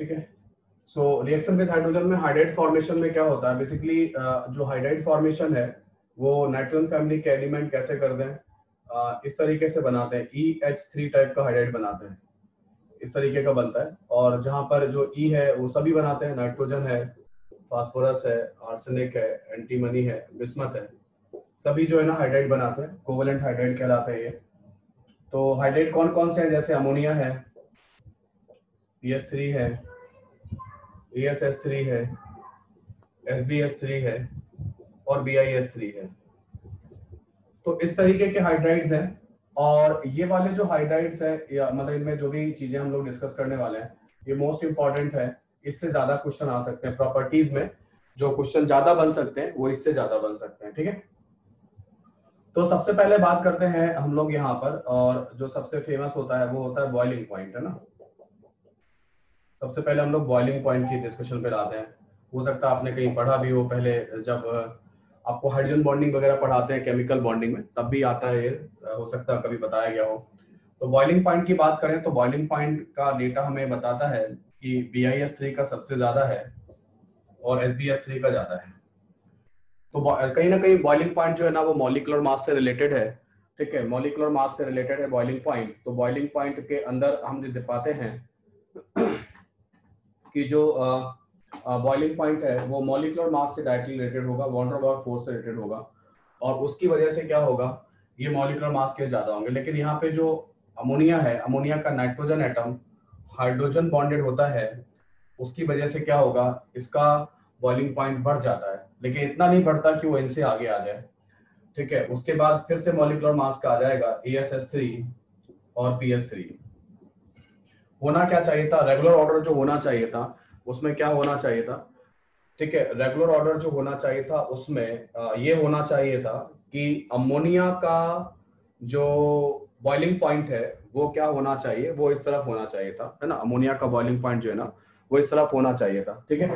ठीक है? So reaction with hydrogen में हाइड्राइड फॉर्मेशन में क्या होता है? बेसिकली जो हाइड्राइड फॉर्मेशन है वो नाइट्रोजन फैमिली के एलिमेंट कैसे करते हैं? Uh, इस तरीके से बनाते हैं। ई एच थ्री टाइप का हाइड्राइड बनाते हैं। इस तरीके का बनता है। और जहाँ पर जो ई e है वो सभी बनाते हैं। नाइट्रोजन है फास्फोरस है आर्सेनिक है एंटीमनी है बिस्मत है। सभी जो है ना हाइड्राइड बनाते हैं। कोवलेंट हाइड्राइड कहलाते हैं ये। तो हाइड्राइड कौन कौन से हैं? जैसे अमोनिया है पी थ्री है ए एस एस थ्री है एस बी एस थ्री है और बी आई एस थ्री है। तो इस तरीके के हाइड्राइड्स हैं और ये वाले जो हाइड्राइड्स है, या मतलब इनमें जो भी चीज़ें हम लोग डिस्कस करने वाले हैं, ये मोस्ट इंपॉर्टेंट है। इससे ज़्यादा क्वेश्चन आ सकते हैं प्रॉपर्टीज़ में। जो क्वेश्चन ज़्यादा बन सकते हैं, वो इससे ज़्यादा बन सकते हैं, ठीक है? तो सबसे पहले बात करते हैं हम लोग यहाँ पर और जो सबसे फ़ेमस होता है, वो होता है बॉइलिंग पॉइंट है ना? सबसे पहले हम लोग बॉइलिंग पॉइंट की डिस्कशन पे लाते हैं। हो सकता है आपने कहीं पढ़ा भी हो पहले, जब आपको हाइड्रोजन बॉन्डिंग वगैरह पढ़ाते हैं केमिकल बॉन्डिंग में, तब भी आता है ये हो सकता है कभी बताया गया हो। तो बॉइलिंग पॉइंट की बात करें तो बॉइलिंग पॉइंट का डेटा हमें बताता है कि बी आई एस थ्री का सबसे ज़्यादा है और एस बी एस थ्री का ज़्यादा है। तो कहीं ना कहीं बॉइलिंग पॉइंट जो है ना वो मॉलिकुलर मास से रिलेटेड है, ठीक है? मॉलिकुलर मास से रिलेटेड है बॉइलिंग पॉइंट तो बॉइलिंग पॉइंट के अंदर हम जो पाते हैं कि जो बॉइलिंग पॉइंट है, वो मॉलिकुलर मास से डायरेक्टली रिलेटेड होगा वॉन्डर फोर्स से रिलेटेड होगा, और उसकी वजह से क्या होगा, ये मॉलिकुलर मास के ज़्यादा होंगे। लेकिन यहाँ पे जो अमोनिया है अमोनिया का नाइट्रोजन एटम हाइड्रोजन बॉन्डेड होता है, उसकी वजह से क्या होगा, इसका बॉइलिंग पॉइंट बढ़ जाता है। लेकिन इतना नहीं बढ़ता कि वो इनसे आगे आ जाए। ठीक है, उसके बाद फिर से मॉलिकुलर मास का आ जाएगा ए और पी होना क्या चाहिए था? रेगुलर ऑर्डर जो होना चाहिए था, उसमें क्या होना चाहिए था? ठीक है रेगुलर ऑर्डर जो होना चाहिए था, उसमें ये होना चाहिए था कि अमोनिया का जो बॉइलिंग पॉइंट है, वो क्या होना चाहिए? वो इस तरफ़ होना चाहिए था, है ना? अमोनिया का बॉइलिंग पॉइंट जो है ना, वो इस तरफ़ होना चाहिए था, ठीक है?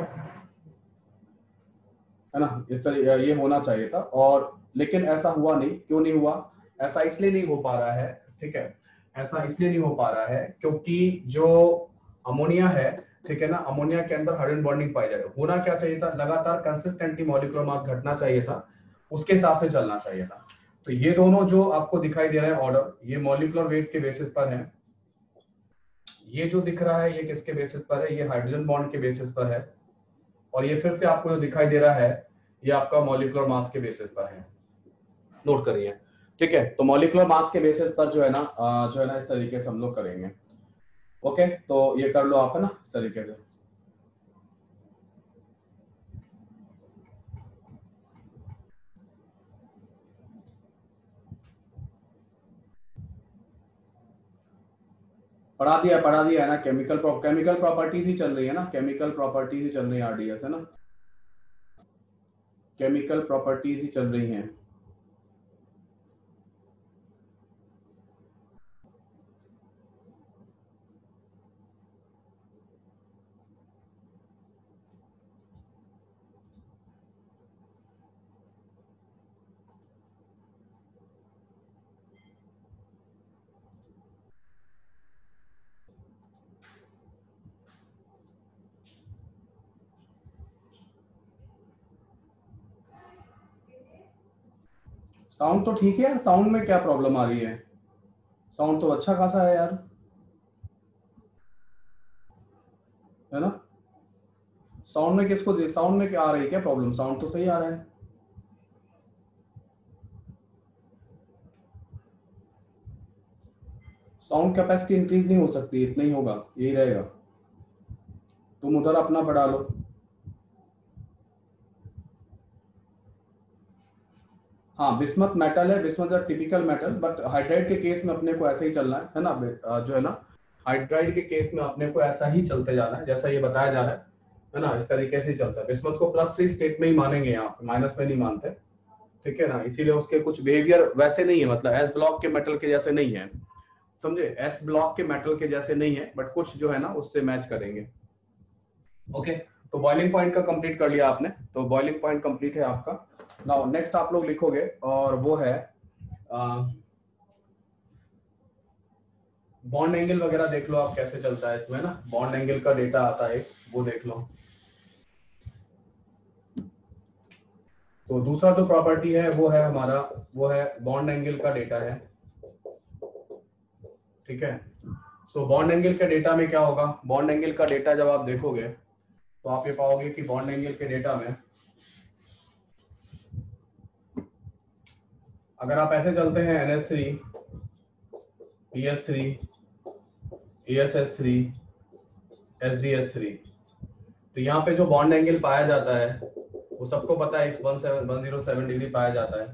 है ना? इस तरह ये होना चाहिए था और लेकिन ऐसा हुआ नहीं, क्यों नहीं हुआ? ऐसा इसलिए नहीं हो पा रहा है, ठीक है ऐसा इसलिए नहीं हो पा रहा है क्योंकि जो अमोनिया है, ठीक है ना, अमोनिया के अंदर हाइड्रोजन बॉन्डिंग पाई जाए होना क्या चाहिए था? लगातार कंसिस्टेंटली मॉलिकुलर मास घटना चाहिए था, उसके हिसाब से चलना चाहिए था। तो ये दोनों जो आपको दिखाई दे रहे हैं ऑर्डर ये मॉलिकुलर वेट के बेसिस पर है। ये जो दिख रहा है, ये किसके बेसिस पर है? ये हाइड्रोजन बॉन्ड के बेसिस पर है। और ये फिर से आपको जो दिखाई दे रहा है, ये आपका मॉलिकुलर मास के बेसिस पर है। नोट करिए। ठीक है तो मॉलिकुलर मास के बेसिस पर जो है ना जो है ना इस तरीके से हम लोग करेंगे। ओके तो ये कर लो आप, है ना, इस तरीके से। पढ़ा दिया पढ़ा दिया है ना केमिकल केमिकल प्रॉपर्टीज़ ही चल रही है ना केमिकल प्रॉपर्टीज़ ही चल रही है आरडीएस है ना? केमिकल प्रॉपर्टीज़ ही चल रही हैं। साउंड तो ठीक है यार साउंड में क्या प्रॉब्लम आ रही है? साउंड तो अच्छा खासा है यार। है ना? साउंड में किसको साउंड में क्या आ रही है? क्या प्रॉब्लम साउंड तो सही आ रहा है। साउंड कैपेसिटी इंक्रीज नहीं हो सकती, इतना ही होगा, यही रहेगा। तुम उधर अपना बढ़ा लो। हाँ बिस्मत मेटल है bismuth is typical metal but hydride के केस में अपने को ऐसे ही चलना है है ना जो है ना हाइड्राइड के केस में अपने को ऐसा ही चलते जाना है, जैसा ये बताया जा रहा है है ना, इस तरीके से ही चलता है। बिस्मत को प्लस थ्री स्टेट में ही मानेंगे यहाँ पे माइनस में नहीं मानते, ठीक है ना, इसीलिए उसके कुछ बिहेवियर वैसे नहीं है मतलब एस ब्लॉक के मेटल के जैसे नहीं है, समझे? एस ब्लॉक के मेटल के जैसे नहीं है बट कुछ जो है ना, उससे मैच करेंगे। ओके तो बॉइलिंग पॉइंट का कंप्लीट कर लिया आपने तो बॉइलिंग पॉइंट कंप्लीट है आपका। नाउ नेक्स्ट आप लोग लिखोगे, और वो है बॉन्ड एंगल वगैरह देख लो आप कैसे चलता है इसमें ना। बॉन्ड एंगल का डेटा आता है, वो देख लो। तो दूसरा जो प्रॉपर्टी है, वो है हमारा, वो है बॉन्ड एंगल का डेटा है। ठीक है? सो बॉन्ड एंगल के डेटा में क्या होगा? बॉन्ड एंगल का डेटा जब आप देखोगे तो आप ये पाओगे कि बॉन्ड एंगल के डेटा में अगर आप ऐसे चलते हैं N S three P S three A S S three S D S three तो यहाँ पे जो बॉन्ड एंगल पाया जाता है, वो सबको पता है one seven one zero seven degree पाया जाता है।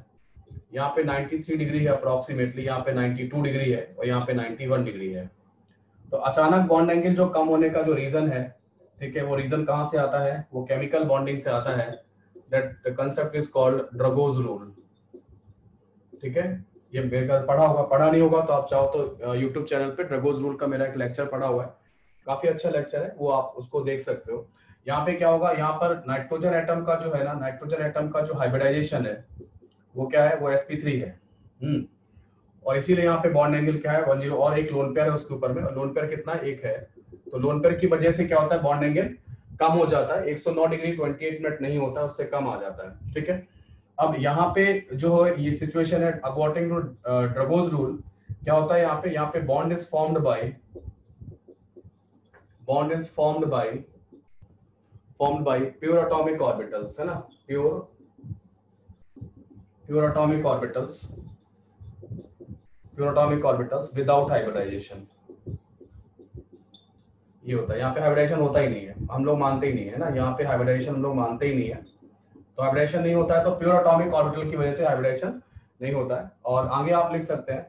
यहाँ पे 93 डिग्री है अप्रोक्सीमेटली यहाँ पे 92 डिग्री है और यहाँ पे 91 डिग्री है। तो अचानक बॉन्ड एंगल जो कम होने का जो रीजन है, ठीक है, वो रीजन कहाँ से आता है? वो केमिकल बॉन्डिंग से आता है that concept is called Drago's rule ठीक है? ये बेकार पढ़ा होगा, पढ़ा नहीं होगा तो आप चाहो तो यूट्यूब चैनल पे ड्रगोज रूल का मेरा एक लेक्चर पढ़ा हुआ है। काफ़ी अच्छा लेक्चर है, वो आप उसको देख सकते हो। यहाँ पे क्या होगा, यहाँ पर नाइट्रोजन एटम का जो है ना नाइट्रोजन एटम का जो हाइब्रिडाइजेशन है, वो क्या है? वो sp3 है। हम्म। और इसीलिए यहाँ पे बॉन्ड एंगल क्या है? वन ज़ीरो और एक लोन पेयर है उसके ऊपर में। लोन पेयर कितना? एक है। तो लोन पेयर की वजह से क्या होता है? बॉन्ड एंगल कम हो जाता है। 109 डिग्री 28 मिनट नहीं होता, उससे कम आ जाता है। ठीक है? अब यहाँ पे जो ये सिचुएशन है अकॉर्डिंग टू ड्रगोज रूल क्या होता है यहाँ पे? यहाँ पे bond is formed by bond is formed by formed by pure atomic orbitals है ना? Pure pure atomic orbitals pure atomic orbitals without hybridization ये होता है। यहाँ पे हाइब्रिडाइजेशन होता ही नहीं है। हम लोग मानते ही नहीं है ना। यहाँ पे हाइब्रिडाइजेशन हम लोग मानते ही नहीं है। तो हाइब्रिडेशन नहीं होता है तो प्योर एटॉमिक ऑर्बिटल की वजह से हाइब्रिडेशन नहीं होता है। और आगे आप लिख सकते हैं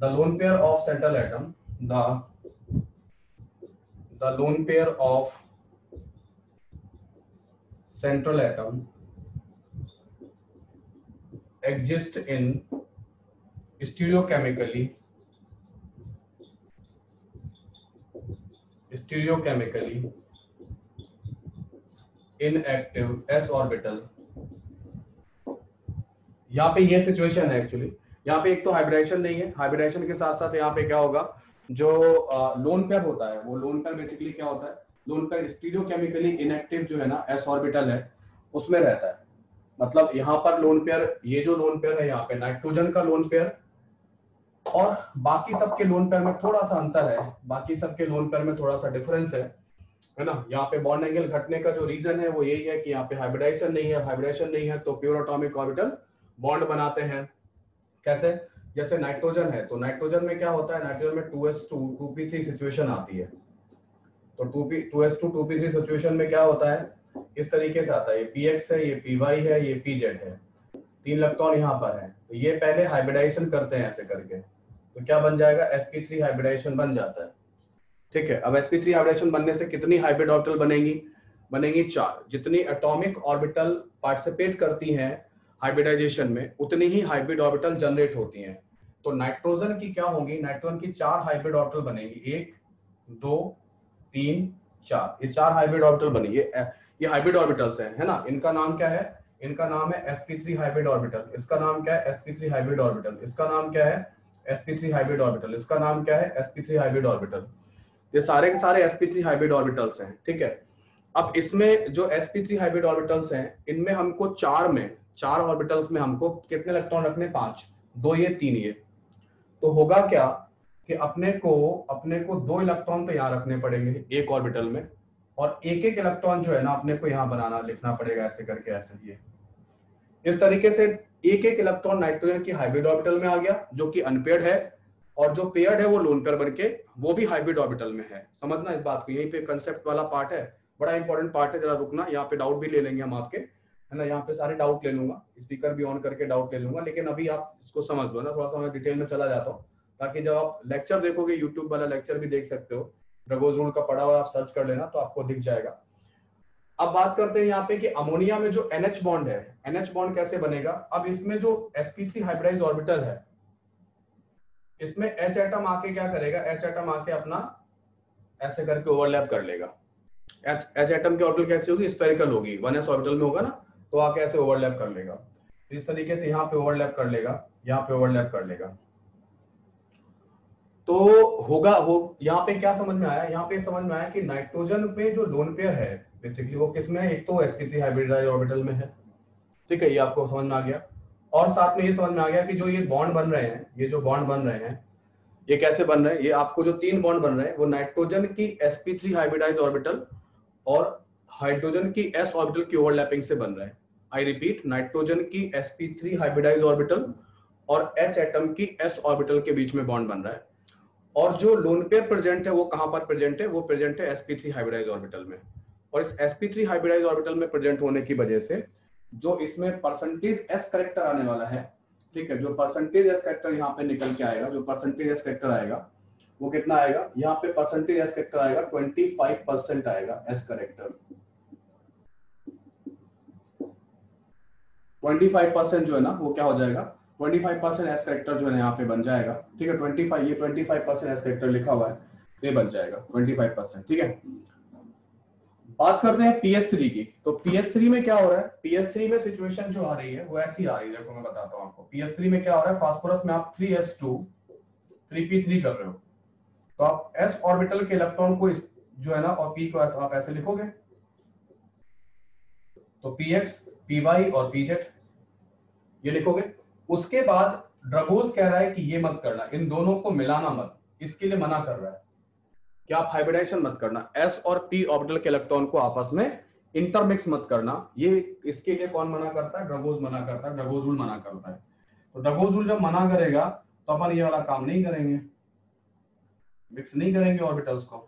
the lone pair of central atom the the lone pair of central atom exist in stereochemically stereochemically inactive, s orbital. यहाँ पे ये सिचुएशन है एक्चुअली यहाँ पे एक तो हाइब्रिडेशन नहीं है. हाइब्रिडेशन के साथ साथ यहाँ पे क्या होगा? जो लोन पेयर होता है, वो लोन पेयर बेसिकली क्या होता है? लोन पेयर स्टीरियोकेमिकली इनएक्टिव जो है ना एस ऑर्बिटल है, उसमें रहता है. मतलब यहाँ पर लोन पेयर ये जो लोन पेयर है यहाँ पे नाइट्रोजन का लोन पेयर और बाकी सबके लोन पेयर में थोड़ा सा अंतर है. बाकी सबके लोन पेयर में थोड़ा सा डिफरेंस है. है ना? यहाँ पे बॉन्ड एंगल घटने का जो रीजन है, वो यही है कि यहाँ पे हाइब्रिडाइजेशन नहीं है हाइब्रिडेशन नहीं है तो प्योर एटॉमिक ऑर्बिटल बॉन्ड बनाते हैं। कैसे? जैसे नाइट्रोजन है तो नाइट्रोजन में क्या होता है? नाइट्रोजन में two S two two P three situation आती है। तो two P two S two two P three situation में क्या होता है? इस तरीके से आता है। ये एक्स है, ये वाई है, ये जेड है। तीन इलेक्ट्रॉन यहाँ पर है। तो ये पहले हाइब्रिडाइजेशन करते हैं ऐसे करके। तो क्या बन जाएगा? Sp3 हाइब्रिडाइजेशन बन जाता है। ठीक है, अब sp3 हाइब्रिडेशन बनने से कितनी हाइब्रिड ऑर्बिटल बनेगी? बनेगी चार। जितनी एटॉमिक ऑर्बिटल पार्टिसिपेट करती हैं हाइब्रिडाइजेशन में, उतनी ही हाइब्रिड ऑर्बिटल जनरेट होती हैं। तो नाइट्रोजन की क्या होगी? नाइट्रोजन की चार हाइब्रिड ऑर्बिटल बनेगी। एक, दो, तीन, चार। ये चार हाइब्रिड ऑर्बिटल बनी। ये ये हाइब्रिड ऑर्बिटल्स हैं, है ना? इनका नाम क्या है? इनका नाम है sp3 हाइब्रिड ऑर्बिटल इसका नाम क्या है? Sp3 हाइब्रिड ऑर्बिटल इसका नाम क्या है? Sp3 हाइब्रिड ऑर्बिटल इसका नाम क्या है? Sp3 हाइब्रिड ऑर्बिटल ये सारे के सारे sp3 हाइब्रिड ऑर्बिटल्स हैं, ठीक है? अब इसमें जो sp3 हाइब्रिड ऑर्बिटल्स हैं, इनमें हमको चार में, चार ऑर्बिटल्स में हमको कितने इलेक्ट्रॉन रखने? पाँच। दो ये, तीन ये। तो होगा क्या कि अपने को अपने को दो इलेक्ट्रॉन तो यहाँ रखने पड़ेंगे, एक ऑर्बिटल में, और एक एक इलेक्ट्रॉन जो है ना अपने को यहाँ बनाना, लिखना पड़ेगा ऐसे करके, ऐसे ये। इस तरीके से एक एक इलेक्ट्रॉन नाइट्रोजन की हाइब्रिड ऑर्बिटल में आ गया, जो कि अनपेड है और जो पेयर्ड है वो लोन पेयर बन के वो भी हाइब्रिड ऑर्बिटल में है। समझना इस बात को, यहीं पे कंसेप्ट वाला पार्ट है। बड़ा इंपॉर्टेंट पार्ट है, जरा रुकना। यहाँ पे डाउट भी ले लेंगे हम आपके, है ना? यहाँ पे सारे डाउट ले लूँगा। स्पीकर भी ऑन करके डाउट ले लूँगा। लेकिन अभी आप इसको समझ लो ना, थोड़ा सा मैं डिटेल में चला जाता हूँ। ताकि जब आप लेक्चर देखोगे यूट्यूब वाला लेक्चर भी देख सकते हो। ड्रगोज रूल का पड़ा हुआ आप सर्च कर लेना तो आपको दिख जाएगा। अब बात करते हैं यहाँ पे कि अमोनिया में जो NH बॉन्ड है एनएच बॉन्ड कैसे बनेगा? अब इसमें जो एसपी sp3 हाइब्रिडाइज ऑर्बिटल है इसमें H एटम आके क्या करेगा? H एटम आके अपना ऐसे करके ओवरलैप कर लेगा। H एटम की ऑर्बिटल कैसी होगी? स्पेरिकल होगी। वन एस ऑर्बिटल में होगा ना? तो आके ऐसे ओवरलैप कर लेगा। इस तरीके से यहाँ पे ओवरलैप कर लेगा, यहाँ पे ओवरलैप कर लेगा। तो होगा, हो, यहाँ पे क्या समझ में आया? यहाँ पे समझ में आया कि नाइट्रोजन में जो लोन पेयर है बेसिकली वो किसमें है? एक तो sp3 हाइब्रिडाइज ऑर्बिटल में है। ठीक है, ये आपको समझ में आ गया। और साथ में ये समझ में आ गया कि जो ये बॉन्ड बन रहे हैं, ये जो बॉन्ड बन रहे हैं, ये कैसे बन रहे हैं? ये आपको जो तीन बॉन्ड बन रहे हैं, वो नाइट्रोजन की sp3 हाइब्रिडाइज ऑर्बिटल और हाइड्रोजन की s ऑर्बिटल की ओवरलैपिंग से बन रहे हैं। आई रिपीट नाइट्रोजन की sp3 हाइब्रिडाइज ऑर्बिटल और h एटम की s ऑर्बिटल के बीच में बॉन्ड बन रहा है। और जो लोन पेयर प्रेजेंट है, वो कहाँ पर प्रेजेंट है? वो प्रेजेंट है sp3 हाइब्रिडाइज ऑर्बिटल में। और इस sp3 हाइब्रिडाइज ऑर्बिटल में प्रेजेंट होने की वजह से जो इसमें परसेंटेज s करेक्टर आने वाला है, ठीक है? जो परसेंटेज एस करेक्टर यहाँ पे निकल के आएगा, जो परसेंटेज s करेक्टर आएगा, वो कितना आएगा? यहाँ पे परसेंटेज s करेक्टर आएगा 25 परसेंट आएगा s करेक्टर 25 परसेंट जो है ना, वो क्या हो जाएगा? 25 परसेंट एस करेक्टर जो है यहाँ पे बन जाएगा, ठीक है? 25 ये 25 परसेंट एस करेक्टर लिखा हुआ है, ये बन जाएगा 25 परसेंट ठीक है? बात करते हैं PS3 की। तो PS3 में क्या हो रहा है? PS3 में सिचुएशन जो आ रही है, वो ऐसी आ रही है, देखो मैं बताता हूँ आपको। PS3 में क्या हो रहा है? फास्फोरस में आप 3s2 3p3 कर रहे हो। तो आप s ऑर्बिटल के इलेक्ट्रॉन को जो है ना, और p को आप ऐसे लिखोगे। तो px py और pz ये लिखोगे। उसके बाद ड्रगोज कह रहा है कि ये मत करना, इन दोनों को मिलाना मत, इसके लिए मना कर रहा है। कि आप हाइब्रिडाइजेशन मत करना। एस और पी ऑर्बिटल के इलेक्ट्रॉन को आपस में इंटरमिक्स मत करना। ये इसके लिए कौन मना करता है? ड्रगोज मना करता है। ड्रगोज रूल मना करता है। तो ड्रगोज रूल जब मना करेगा तो अपन ये वाला काम नहीं करेंगे। मिक्स नहीं करेंगे ऑर्बिटल्स को।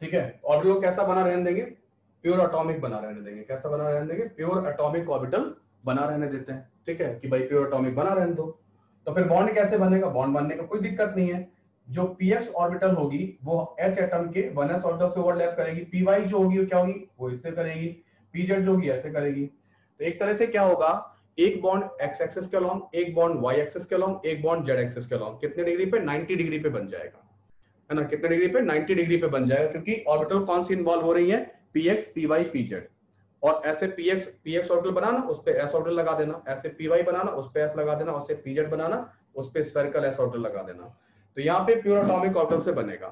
ठीक है? ऑर्बिटल कैसा बना रहने देंगे? प्योर अटोमिक बना रहने देंगे। कैसा बना रहने देंगे? प्योर अटोमिक ऑर्बिटल बना रहने देते हैं। ठीक है? कि भाई प्योर अटोमिक बना रहने दो। तो फिर बॉन्ड कैसे बनेगा? बॉन्ड बनने का कोई दिक्कत नहीं है। जो px ऑर्बिटल होगी, वो h एटम के 1s ऑर्बिटल से ओवरलैप करेगी। Py जो होगी, वो क्या होगी? वो इससे करेगी। Pz जो होगी, ऐसे करेगी। तो एक तरह से क्या होगा? एक बॉन्ड एक्स एक्सिस के अलोंग एक बॉन्ड वाई एक्सेस के अलोंग एक बॉन्ड जेड एक्सेस के अलोंग कितने डिग्री पे? 90 डिग्री पे बन जाएगा। है ना? कितने डिग्री पे? 90 डिग्री पे बन जाएगा, क्योंकि ऑर्बिटल कौन सी इन्वॉल्व हो रही है? Px py pz और ऐसे px px ऑर्बिटल बनाना, उस पर एस ऑर्बिटल लगा देना। ऐसे py बनाना, उस पे s लगा देना, और से pz बनाना, उस पे स्फेरिकल s ऑर्बिटल लगा देना। तो यहाँ पे प्योर एटॉमिक ऑर्बिटल से बनेगा।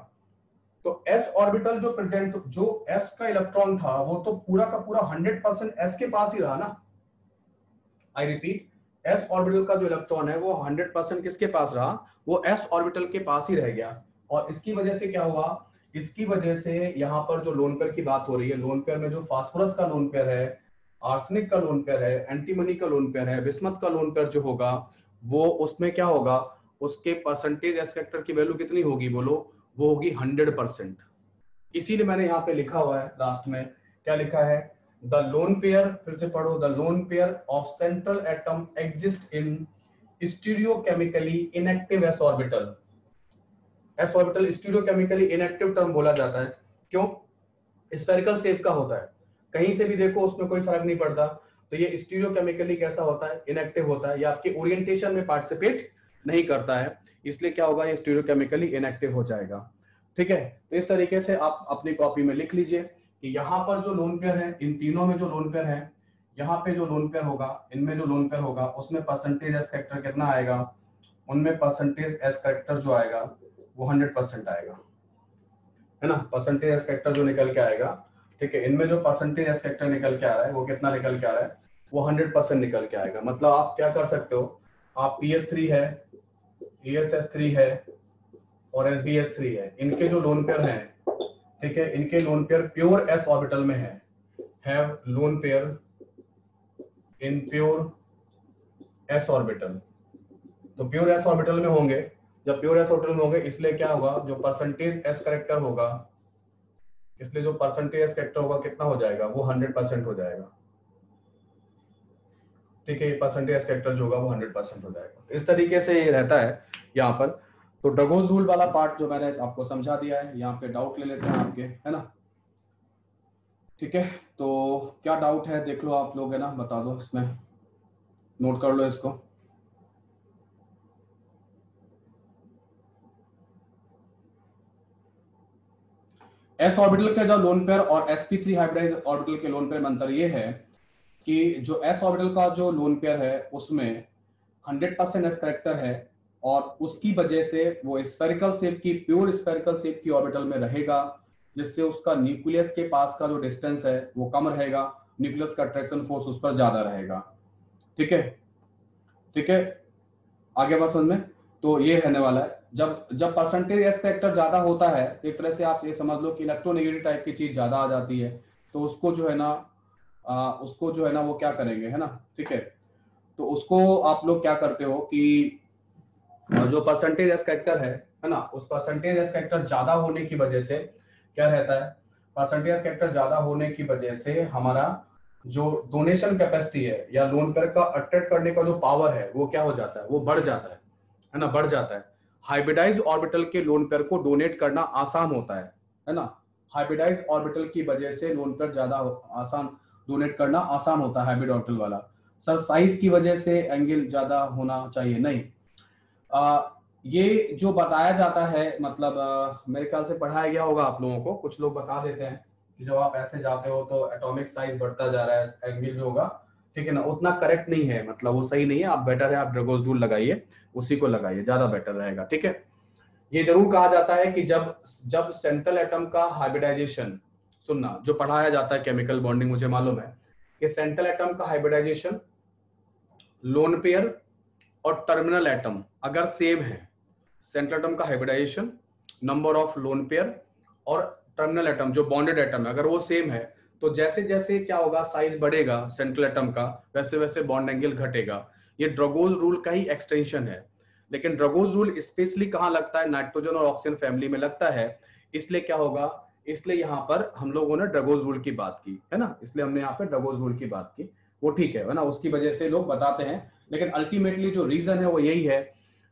तो s ऑर्बिटल जो प्रेजेंट जो s का इलेक्ट्रॉन था, वो तो पूरा का पूरा 100% s के पास ही रहा ना। आई रिपीट s ऑर्बिटल का जो इलेक्ट्रॉन है, वो 100% किसके पास रहा? वो s ऑर्बिटल के पास ही रह गया। और इसकी वजह से क्या हुआ? इसकी वजह से यहाँ पर जो लोन पेयर की बात हो रही है लोन पेयर में जो फास्फोरस का लोन पेयर है आर्सनिक का लोन पेयर है एंटीमनी का लोन पेयर है बिस्मत का लोन पेयर जो होगा, वो उसमें क्या होगा? उसके परसेंटेज एस्पेक्टर की वैल्यू कितनी होगी बोलो? वो होगी हंड्रेड परसेंट इसीलिए मैंने यहाँ पे लिखा हुआ है लास्ट में। क्या लिखा है? द लोन पेयर फिर से पढ़ो। The lone pair of central atom exist in stereochemically inactive S orbital S orbital stereochemically inactive term बोला जाता है। क्यों? स्पेरिकल शेप का होता है। कहीं से भी देखो, उसमें कोई फ़र्क नहीं पड़ता। तो ये स्टीरियोकेमिकली कैसा होता है? इनएक्टिव होता है। या आपके ओरिएंटेशन में पार्टिसिपेट नहीं करता है, इसलिए क्या होगा, ये स्टीरियोकेमिकली इनएक्टिव हो जाएगा। ठीक है? तो इस तरीके से आप अपनी कॉपी में लिख लीजिए कि यहाँ पर जो लोन पेयर है, इन तीनों में जो लोन पेयर है, यहाँ पे जो लोन पेयर होगा, इनमें जो लोन पेयर होगा, उसमें परसेंटेज एस करेक्टर कितना आएगा? उनमें परसेंटेज एस करेक्टर जो आएगा, वो हंड्रेड परसेंट आएगा। है ना? परसेंटेज एस करेक्टर जो निकल के आएगा, ठीक है, इनमें जो परसेंटेज एस करेक्टर निकल के आ रहा है, वो कितना निकल के आ रहा है? वो हंड्रेड परसेंट निकल के आएगा। मतलब आप क्या कर सकते हो? आप पी एस थ्री है एस थ्री है और एस बी एस थ्री है। इनके जो लोन पेयर हैं, ठीक है, इनके lone pair pure S orbital में है। Have lone pair in pure S orbital तो प्योर एस ऑर्बिटल में होंगे। जब प्योर एस ऑर्बिटल में होंगे, इसलिए क्या होगा? जो परसेंटेज एस करेक्टर होगा, इसलिए जो परसेंटेज एस करेक्टर होगा, कितना हो जाएगा? वो हंड्रेड परसेंट हो जाएगा। ठीक है परसेंटेज कैरेक्टर जो होगा वो हंड्रेड परसेंट हो जाएगा। इस तरीके से ये रहता है यहाँ पर। तो डगोज रूल वाला पार्ट जो मैंने आपको समझा दिया है, यहाँ पे डाउट ले लेते हैं आपके, है ना? ठीक है तो क्या डाउट है देख लो आप लोग, है ना? बता दो इसमें। नोट कर लो इसको। एस ऑर्बिटल के जो लोन पेयर और sp3 हाइब्रिडाइज ऑर्बिटल के लोन पेयर में अंतर ये है कि जो एस ऑर्बिटल का जो लोन पेयर है, उसमें 100 परसेंट एस करेक्टर है और उसकी वजह से वो स्पेरिकल शेप की प्योर स्पेरिकल शेप की ऑर्बिटल में रहेगा, जिससे उसका न्यूक्लियस के पास का जो डिस्टेंस है, वो कम रहेगा न्यूक्लियस का अट्रैक्शन फोर्स उस पर ज़्यादा रहेगा। ठीक है? ठीक है? आगे बात समझ में? तो ये रहने वाला है। जब जब परसेंटेज एस फैक्टर ज़्यादा होता है तो एक तरह से आप ये समझ लो कि इलेक्ट्रोनेगेटिव टाइप की चीज़ ज़्यादा आ जाती है तो उसको जो है ना आ, उसको जो है ना वो क्या करेंगे है ना? ठीक है? तो उसको आप लोग क्या करते हो कि जो परसेंटेज एस फैक्टर है है ना? उस परसेंटेज एस फैक्टर ज़्यादा होने की वजह से क्या रहता है? परसेंटेज फैक्टर ज़्यादा होने की वजह से हमारा जो डोनेशन कैपेसिटी है या लोन पर का अट्रैक्ट करने का जो पावर है वो क्या हो जाता है? वो बढ़ जाता है है ना? बढ़ जाता है। हाइब्रिडाइज ऑर्बिटल के लोन पेयर को डोनेट करना आसान होता है है ना? हाइब्रिडाइज ऑर्बिटल की वजह से लोन पेयर ज़्यादा आसान डोनेट करना आसान होता है हाइब्रिड वाला। सर साइज़ की वजह से एंगल ज़्यादा होना चाहिए नहीं। आ, ये जो बताया जाता है मतलब आ, मेरे ख्याल से पढ़ाया गया होगा आप लोगों को कुछ लोग बता देते हैं कि जब आप ऐसे जाते हो तो एटॉमिक साइज़ बढ़ता जा रहा है एंगल जो होगा ठीक है ना उतना करेक्ट नहीं है मतलब वो सही नहीं है आप बेटर है आप ड्रगोज रूल लगाइए उसी को लगाइए ज़्यादा बेटर रहेगा ठीक है। ये ज़रूर कहा जाता है कि जब जब सेंट्रल एटम का हाइब्रिडाइजेशन सुनना, जो पढ़ाया जाता है केमिकल बॉन्डिंग मुझे मालूम है, कि सेंट्रल एटम का हाइब्रिडाइजेशन लोन पेयर और टर्मिनल एटम अगर सेम है सेंट्रल एटम का hybridization number of lone pair और टर्मिनल एटम जो बॉन्डेड एटम है, अगर वो सेम है तो जैसे जैसे क्या होगा साइज़ बढ़ेगा सेंट्रल एटम का वैसे वैसे बॉन्ड एंगल घटेगा। ये ड्रगोज रूल का ही एक्सटेंशन है। लेकिन ड्रगोज रूल स्पेशली कहाँ लगता है? नाइट्रोजन और ऑक्सीजन फैमिली में लगता है। इसलिए क्या होगा? इसलिए यहाँ पर हम लोगों ने ड्रगोज रूल की बात की, है ना? इसलिए हमने यहाँ पे ड्रगोज रूल की बात की। वो ठीक है ना? उसकी वजह से लोग बताते हैं। लेकिन अल्टीमेटली जो रीजन है वो यही है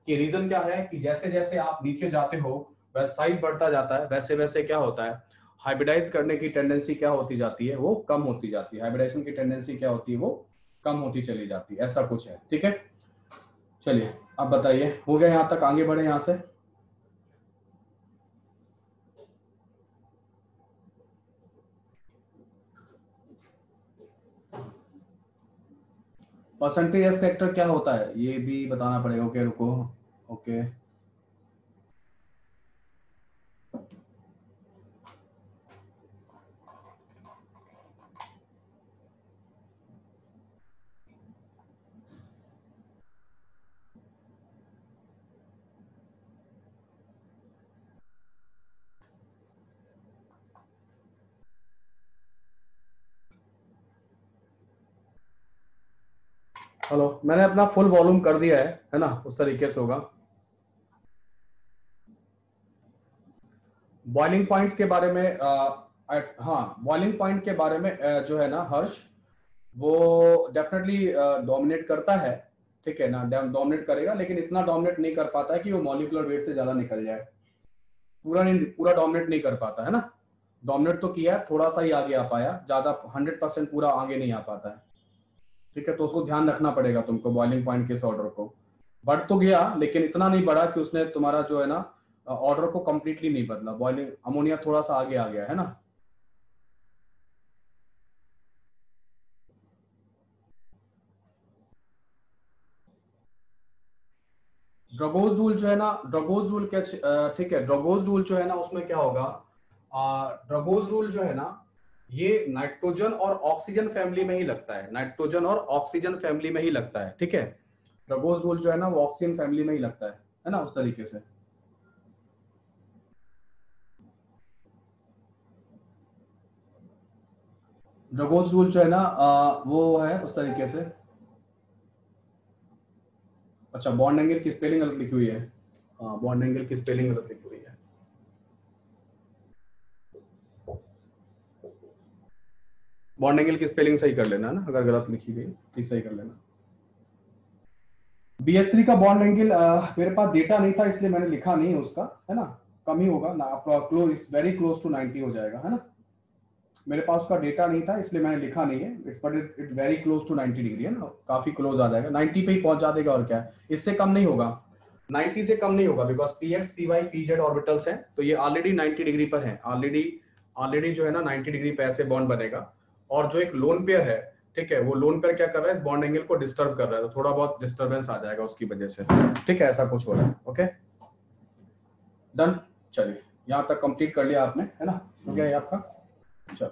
कि रीजन क्या है कि जैसे जैसे आप नीचे जाते हो साइज़ बढ़ता जाता है वैसे वैसे क्या होता है? हाइब्रिडाइज करने की टेंडेंसी क्या होती जाती है? वो कम होती जाती है। हाइब्रिडाइजेशन की टेंडेंसी क्या होती है? वो कम होती चली जाती है। ऐसा कुछ है, ठीक है? चलिए अब बताइए। हो गया यहाँ तक? आगे बढ़े यहाँ से? परसेंटेज फैक्टर क्या होता है? ये भी बताना पड़ेगा। ओके रुको। ओके हेलो मैंने अपना फुल वॉल्यूम कर दिया है है ना? उस तरीके से होगा। बॉइलिंग पॉइंट के बारे में हाँ बॉइलिंग पॉइंट के बारे में आ, जो है ना हर्ष वो डेफिनेटली डोमिनेट करता है ठीक है ना? डोमिनेट करेगा लेकिन इतना डोमिनेट नहीं कर पाता है कि वो मॉलिकुलर वेट से ज़्यादा निकल जाए। पूरा नहीं पूरा डोमिनेट नहीं कर पाता है ना? डोमिनेट तो किया थोड़ा सा ही आगे आ पाया ज़्यादा हंड्रेड परसेंट पूरा आगे नहीं आ पाता है। ठीक है? तो उसको ध्यान रखना पड़ेगा तुमको बॉइलिंग पॉइंट के इस ऑर्डर को। बढ़ तो गया, लेकिन इतना नहीं बढ़ा कि उसने तुम्हारा जो है ना ऑर्डर को कंप्लीटली नहीं बदला। बॉइलिंग अमोनिया थोड़ा सा आगे आ गया, है ना? ड्रगोज रूल जो है ना ड्रगोज रूल क्या ठीक है ड्रगोज रूल जो है ना, उसमें क्या होगा? ड्रगोज रूल जो है ना ये नाइट्रोजन और ऑक्सीजन फैमिली में ही लगता है। नाइट्रोजन और ऑक्सीजन फैमिली में ही लगता है ठीक है? रगोज रूल जो है ना वो ऑक्सीजन फैमिली में ही लगता है है ना उस तरीके से। ड्रगोज रूल जो है ना आ, वो है उस तरीके से। अच्छा बॉन्ड एंगल की स्पेलिंग गलत लिखी हुई है बॉन्ड एंगल की स्पेलिंग गलत लिखी हुई है। बॉन्ड एंगल की स्पेलिंग सही कर लेना ना, अगर गलत लिखी गई तो सही कर लेना। बी का बॉन्ड एंगल मेरे पास डेटा नहीं था, इसलिए मैंने लिखा नहीं उसका, है ना? कम ही होगा, ना क्लोज वेरी क्लोज टू 90 हो जाएगा, है ना? मेरे पास उसका डेटा नहीं था, इसलिए मैंने लिखा नहीं है it's but it very close to 90 degree है ना? काफ़ी क्लोज आ जाएगा। 90 पे ही पहुँचा देगा और क्या है? इससे कम नहीं होगा। 90 से कम नहीं होगा because P X P Y P Z orbitals हैं तो ये ऑलरेडी 90 डिग्री पर है। ऑलरेडी ऑलरेडी जो है ना 90 डिग्री पे ऐसे बॉन्ड बनेगा। और जो एक लोन पेयर है, ठीक है, वो लोन पर क्या कर रहा है? इस बॉन्ड एंगल को डिस्टर्ब कर रहा है तो थोड़ा बहुत डिस्टर्बेंस आ जाएगा उसकी वजह से। ठीक है, ऐसा कुछ हो रहा है ओके डन चलिए, यहाँ तक कंप्लीट कर लिया आपने, है ना? हो गया ये आपका? चलो।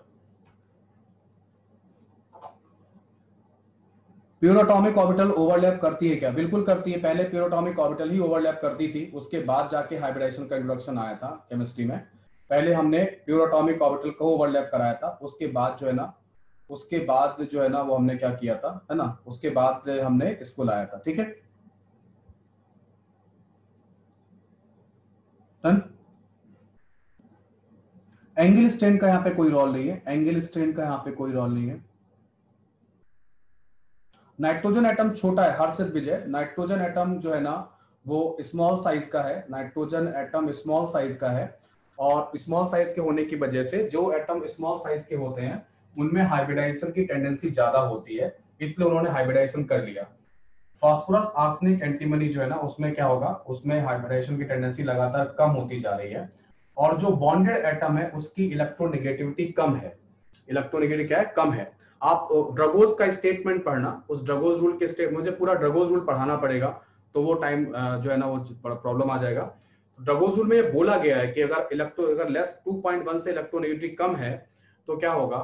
प्यूरोटॉमिक ऑर्बिटल ओवरलैप करती है क्या? बिल्कुल करती है। पहले प्यूरोटॉमिक ऑर्बिटल ही ओवरलैप करती थी, उसके बाद जाके हाइब्रिडाइजेशन का इंट्रोडक्शन आया था केमिस्ट्री में। पहले हमने प्यूरोटॉमिक ऑर्बिटल को ओवरलैप कराया था, उसके बाद जो है ना उसके बाद जो है ना, वो हमने क्या किया था, है ना? उसके बाद हमने इसको लाया था, ठीक है? एंगल स्ट्रेन का यहाँ पे कोई रोल नहीं है। एंगल स्ट्रेन का यहाँ पे कोई रोल नहीं है। नाइट्रोजन एटम छोटा है, हर्षित विजय। नाइट्रोजन एटम जो है ना, वो स्मॉल साइज़ का है। नाइट्रोजन एटम स्मॉल साइज़ का है। और स्मॉल साइज़ के होने की वजह से जो एटम स्मॉल साइज़ के होते हैं उनमें हाइब्रिडाइजेशन की टेंडेंसी ज़्यादा होती है, इसलिए उन्होंने हाइब्रिडाइजेशन कर लिया। फास्फोरस आर्सनिक एंटीमनी जो है ना, उसमें क्या होगा? उसमें हाइब्रिडाइजेशन की टेंडेंसी लगातार कम होती जा रही है। और जो बॉन्डेड एटम है, उसकी इलेक्ट्रोनेगेटिविटी कम है। इलेक्ट्रोनेगेटिव क्या है? कम है। आप ड्रगोज का स्टेटमेंट पढ़ना। उस ड्रगोज रूल के स्टेट मुझे पूरा ड्रगोज रूल पढ़ाना पड़ेगा तो वो टाइम जो है ना, वो प्रॉब्लम आ जाएगा। ड्रगोज रूल में ये बोला गया है कि अगर इलेक्ट्रो अगर लेस 2.1 से इलेक्ट्रोनेगेटिविटी कम है तो क्या होगा?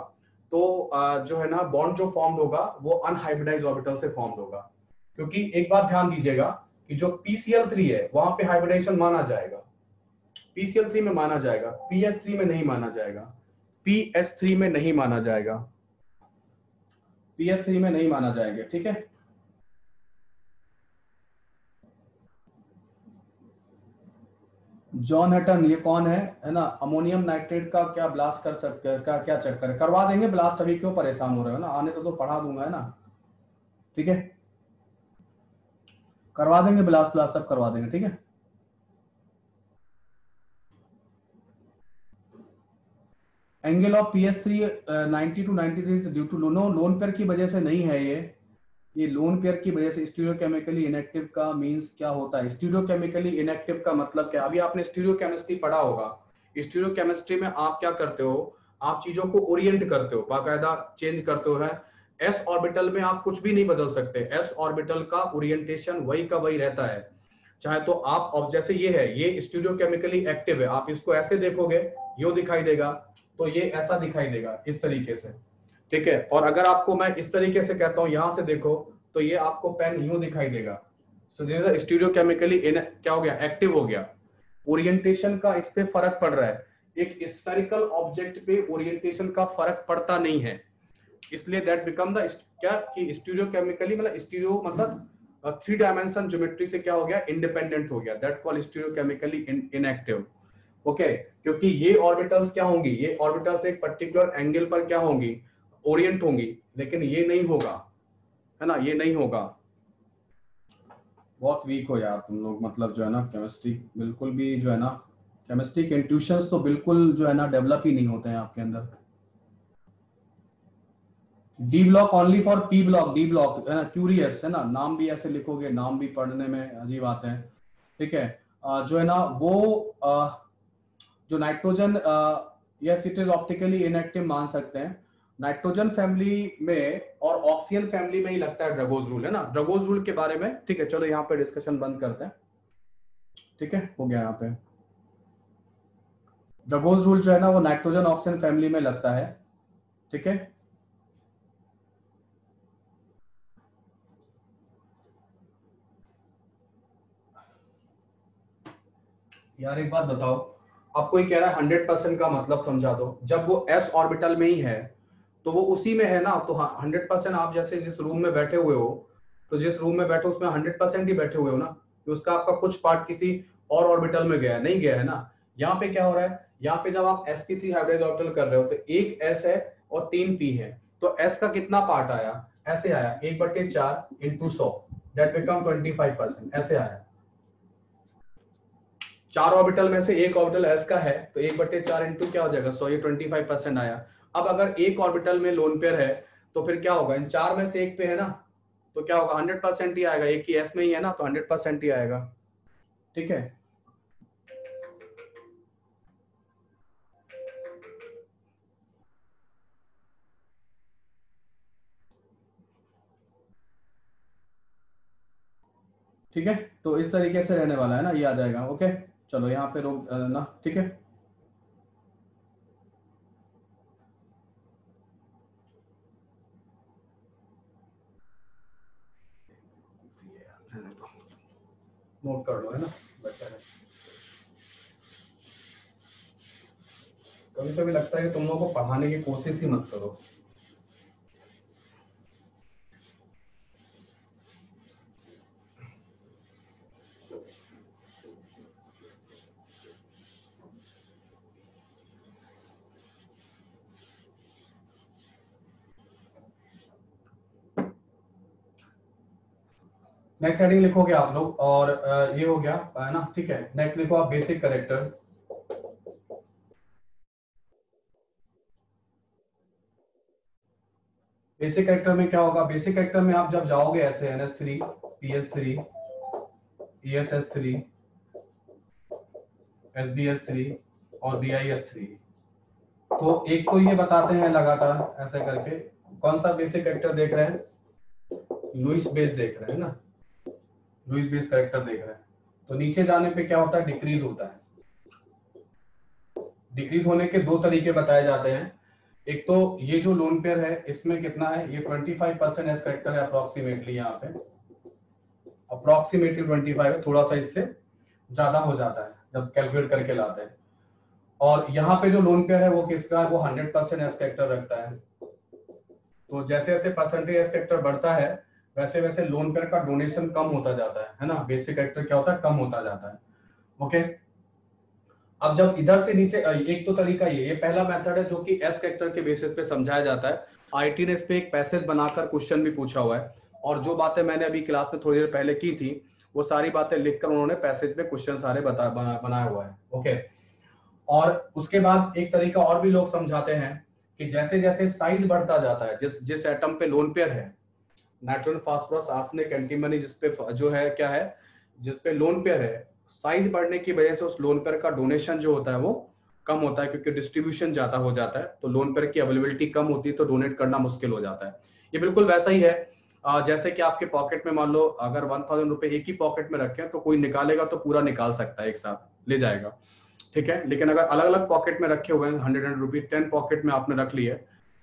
तो जो है ना बॉन्ड जो फॉर्म होगा, वो अनहाइब्रिडाइज ऑर्बिटल से फॉर्म होगा। क्योंकि एक बात ध्यान दीजिएगा कि जो PCl3 है, वहाँ पे हाइब्रिडाइजेशन माना जाएगा। PCl3 में माना जाएगा PS3 में नहीं माना जाएगा PS3 में नहीं माना जाएगा PS3 में नहीं माना जाएगा, ठीक है? जॉन हटन ये कौन है? है ना? अमोनियम नाइट्रेट का क्या ब्लास्ट कर सकते क्या क्या चक्कर? है करवा देंगे ब्लास्ट अभी क्यों परेशान हो रहे हो ना? आने तो, तो पढ़ा दूँगा है ना? ठीक है? करवा देंगे ब्लास्ट ब्लास्ट सब करवा देंगे ठीक है? Angle of P S three ninety two ninety three due to लोनो lone pair की वजह से नहीं है ये। ये लोन पेयर की वजह से स्टीरियोकेमिकली इनएक्टिव का मींस क्या होता है? स्टीरियोकेमिकली इनएक्टिव का मतलब क्या? अभी आपने स्टीरियोकेमिस्ट्री पढ़ा होगा। स्टीरियोकेमिस्ट्री में आप क्या करते हो? आप चीज़ों को ओरिएंट करते हो, बाकायदा चेंज करते हो एस ऑर्बिटल में आप कुछ भी नहीं बदल सकते। एस ऑर्बिटल का ओरिएंटेशन वही का वही रहता है। चाहे तो आप, अब जैसे ये है, ये स्टूडियो केमिकली एक्टिव है। आप इसको ऐसे देखोगे, यो दिखाई देगा तो ये ऐसा दिखाई देगा, इस तरीके से। ठीक है? और अगर आपको मैं इस तरीके से कहता हूँ, यहाँ से देखो तो ये आपको पेन यूँ दिखाई देगा। सो दिस स्टीरियो केमिकली क्या हो गया? एक्टिव हो गया। ओरिएंटेशन का इस पे फ़र्क पड़ रहा है। एक स्फेरिकल ऑब्जेक्ट पे ओरिएंटेशन का फ़र्क पड़ता नहीं है। इसलिए दैट बिकम द क्या? कि स्टीरियो केमिकली मतलब स्टीरियो मतलब थ्री डायमेंशन ज्योमेट्री से क्या हो गया? इंडिपेंडेंट हो गया। That call stereo chemically inactive okay क्योंकि ये ऑर्बिटल्स क्या होंगी? ये ऑर्बिटल्स एक पर्टिकुलर एंगल पर क्या होंगी? ओरिएंट होंगी, लेकिन ये नहीं होगा, है ना? ये नहीं होगा। बहुत वीक हो यार तुम लोग मतलब जो है ना केमिस्ट्री बिल्कुल भी जो है ना केमिस्ट्री के इंट्यूशंस तो बिल्कुल जो है ना डेवलप ही नहीं होते हैं आपके अंदर। D block only for P block D block है ना? क्यूरियस है ना? नाम भी ऐसे लिखोगे, नाम भी पढ़ने में अजीब आते हैं, ठीक है? जो है ना, वो जो nitrogen yes it is optically inactive मान सकते हैं। नाइट्रोजन फैमिली में और ऑक्सीजन फैमिली में ही लगता है ड्रगोज रूल, है ना? ड्रगोज रूल के बारे में, ठीक है, चलो यहाँ पे डिस्कशन बंद करते हैं। ठीक है? हो गया यहाँ पे। ड्रगोज रूल जो है ना, वो नाइट्रोजन ऑक्सीजन फैमिली में लगता है। ठीक है? यार, एक बात बताओ। आपको ये कह रहा है हंड्रेड परसेंट का मतलब समझा दो। जब वो एस ऑर्बिटल में ही है तो वो उसी में है ना तो हंड्रेड परसेंट आप जैसे जिस रूम में बैठे हुए हो तो जिस रूम में बैठे उसमें हंड्रेड परसेंट ही बैठे हुए हो ना, कि उसका आपका कुछ पार्ट किसी और ऑर्बिटल में गया नहीं गया है ना। यहाँ पे क्या हो रहा है, यहाँ पे जब आप एस की थ्री हाइब्रिड ऑर्बिटल कर रहे हो तो एक एस है और तीन पी है। तो एस का कितना पार्ट आया? ऐसे आया, एक बटे चार इंटू सौ that become twenty five percent ऐसे आया। चार ऑर्बिटल में से एक ऑर्बिटल एस का है तो एक बटे चार इंटू क्या हो जाएगा? सौ, ये ट्वेंटी फाइव परसेंट आया। अब अगर एक ऑर्बिटल में लोन पेयर है तो फिर क्या होगा? इन चार में से एक पे है ना? तो क्या होगा? हंड्रेड परसेंट ही आएगा। एक ही एस में ही है ना तो हंड्रेड परसेंट ही आएगा। ठीक है? ठीक है? तो इस तरीके से रहने वाला है ना? ये आ जाएगा। ओके? चलो, यहाँ पे रोक ना, ठीक है? नोट कर लो है ना? बेटर है। कभी कभी लगता है कि तुम लोगों को पढ़ाने की कोशिश ही मत करो। नेक्स्ट हेडिंग लिखोगे आप लोग, और ये हो गया, है ना? ठीक है? नेक्स्ट लिखो आप बेसिक करेक्टर बेसिक करेक्टर में क्या होगा? बेसिक करेक्टर में आप जब जाओगे ऐसे N S three P S three E S S three S B S three और बी आई एस थ्री तो एक तो ये बताते हैं लगातार, ऐसे करके, कौन सा बेसिक करेक्टर देख रहे हैं? लुइस बेस देख रहे हैं ना? लुइस बेस करेक्टर देख रहे हैं। तो नीचे जाने पे क्या होता है? डिक्रीज होता है। डिक्रीज होने के दो तरीके बताए जाते हैं। एक तो ये जो लोन पेयर है, इसमें कितना है? ये 25 परसेंट एस करेक्टर है अप्रोक्सीमेटली यहाँ पे। अप्रोक्सीमेटली 25 है, थोड़ा सा इससे ज़्यादा हो जाता है, जब कैलकुलेट करके लाते हैं। और यहाँ पे जो लोन पेयर है, वो किसका है? वो 100 परसेंट एस करेक्टर रखता है। तो जैसे जैसे परसेंटेज एस करेक्टर बढ़ता है वैसे वैसे लोन पेयर का डोनेशन कम होता जाता है है ना? बेसिक करेक्टर क्या होता है? कम होता जाता है। ओके अब जब इधर से नीचे एक तो तरीका ये ये पहला मेथड है जो कि एस कैरेक्टर के बेसिस पे समझाया जाता है। आईटी ने इस पे एक पैसेज बनाकर क्वेश्चन भी पूछा हुआ है। और जो बातें मैंने अभी क्लास में थोड़ी देर पहले की थी वो सारी बातें लिखकर उन्होंने पैसेज पे क्वेश्चन सारे बता बना, बनाया हुआ है। ओके और उसके बाद एक तरीका और भी लोग समझाते हैं कि जैसे जैसे साइज़ बढ़ता जाता है जिस जिस एटम पे लोन पेयर है नाइट्रोजन फास्फोरस आर्सेनिक एंटीमनी जिसपे जो है, क्या है जिसपे लोन पेयर है साइज़ बढ़ने की वजह से उस लोन पेयर का डोनेशन जो होता है वो कम होता है, क्योंकि डिस्ट्रीब्यूशन ज़्यादा हो जाता है तो लोन पेयर की अवेलेबिलिटी कम होती है तो डोनेट करना मुश्किल हो जाता है। ये बिल्कुल वैसा ही है। जैसे कि आपके पॉकेट में मान लो, अगर वन थाउज़ेंड रुपए एक ही पॉकेट में रखें तो कोई निकालेगा तो पूरा निकाल सकता है एक साथ, ले जाएगा। ठीक है? लेकिन अगर अलग अलग पॉकेट में रखे हुए हैं hundred hundred rupees ten pocket में आपने रख लिए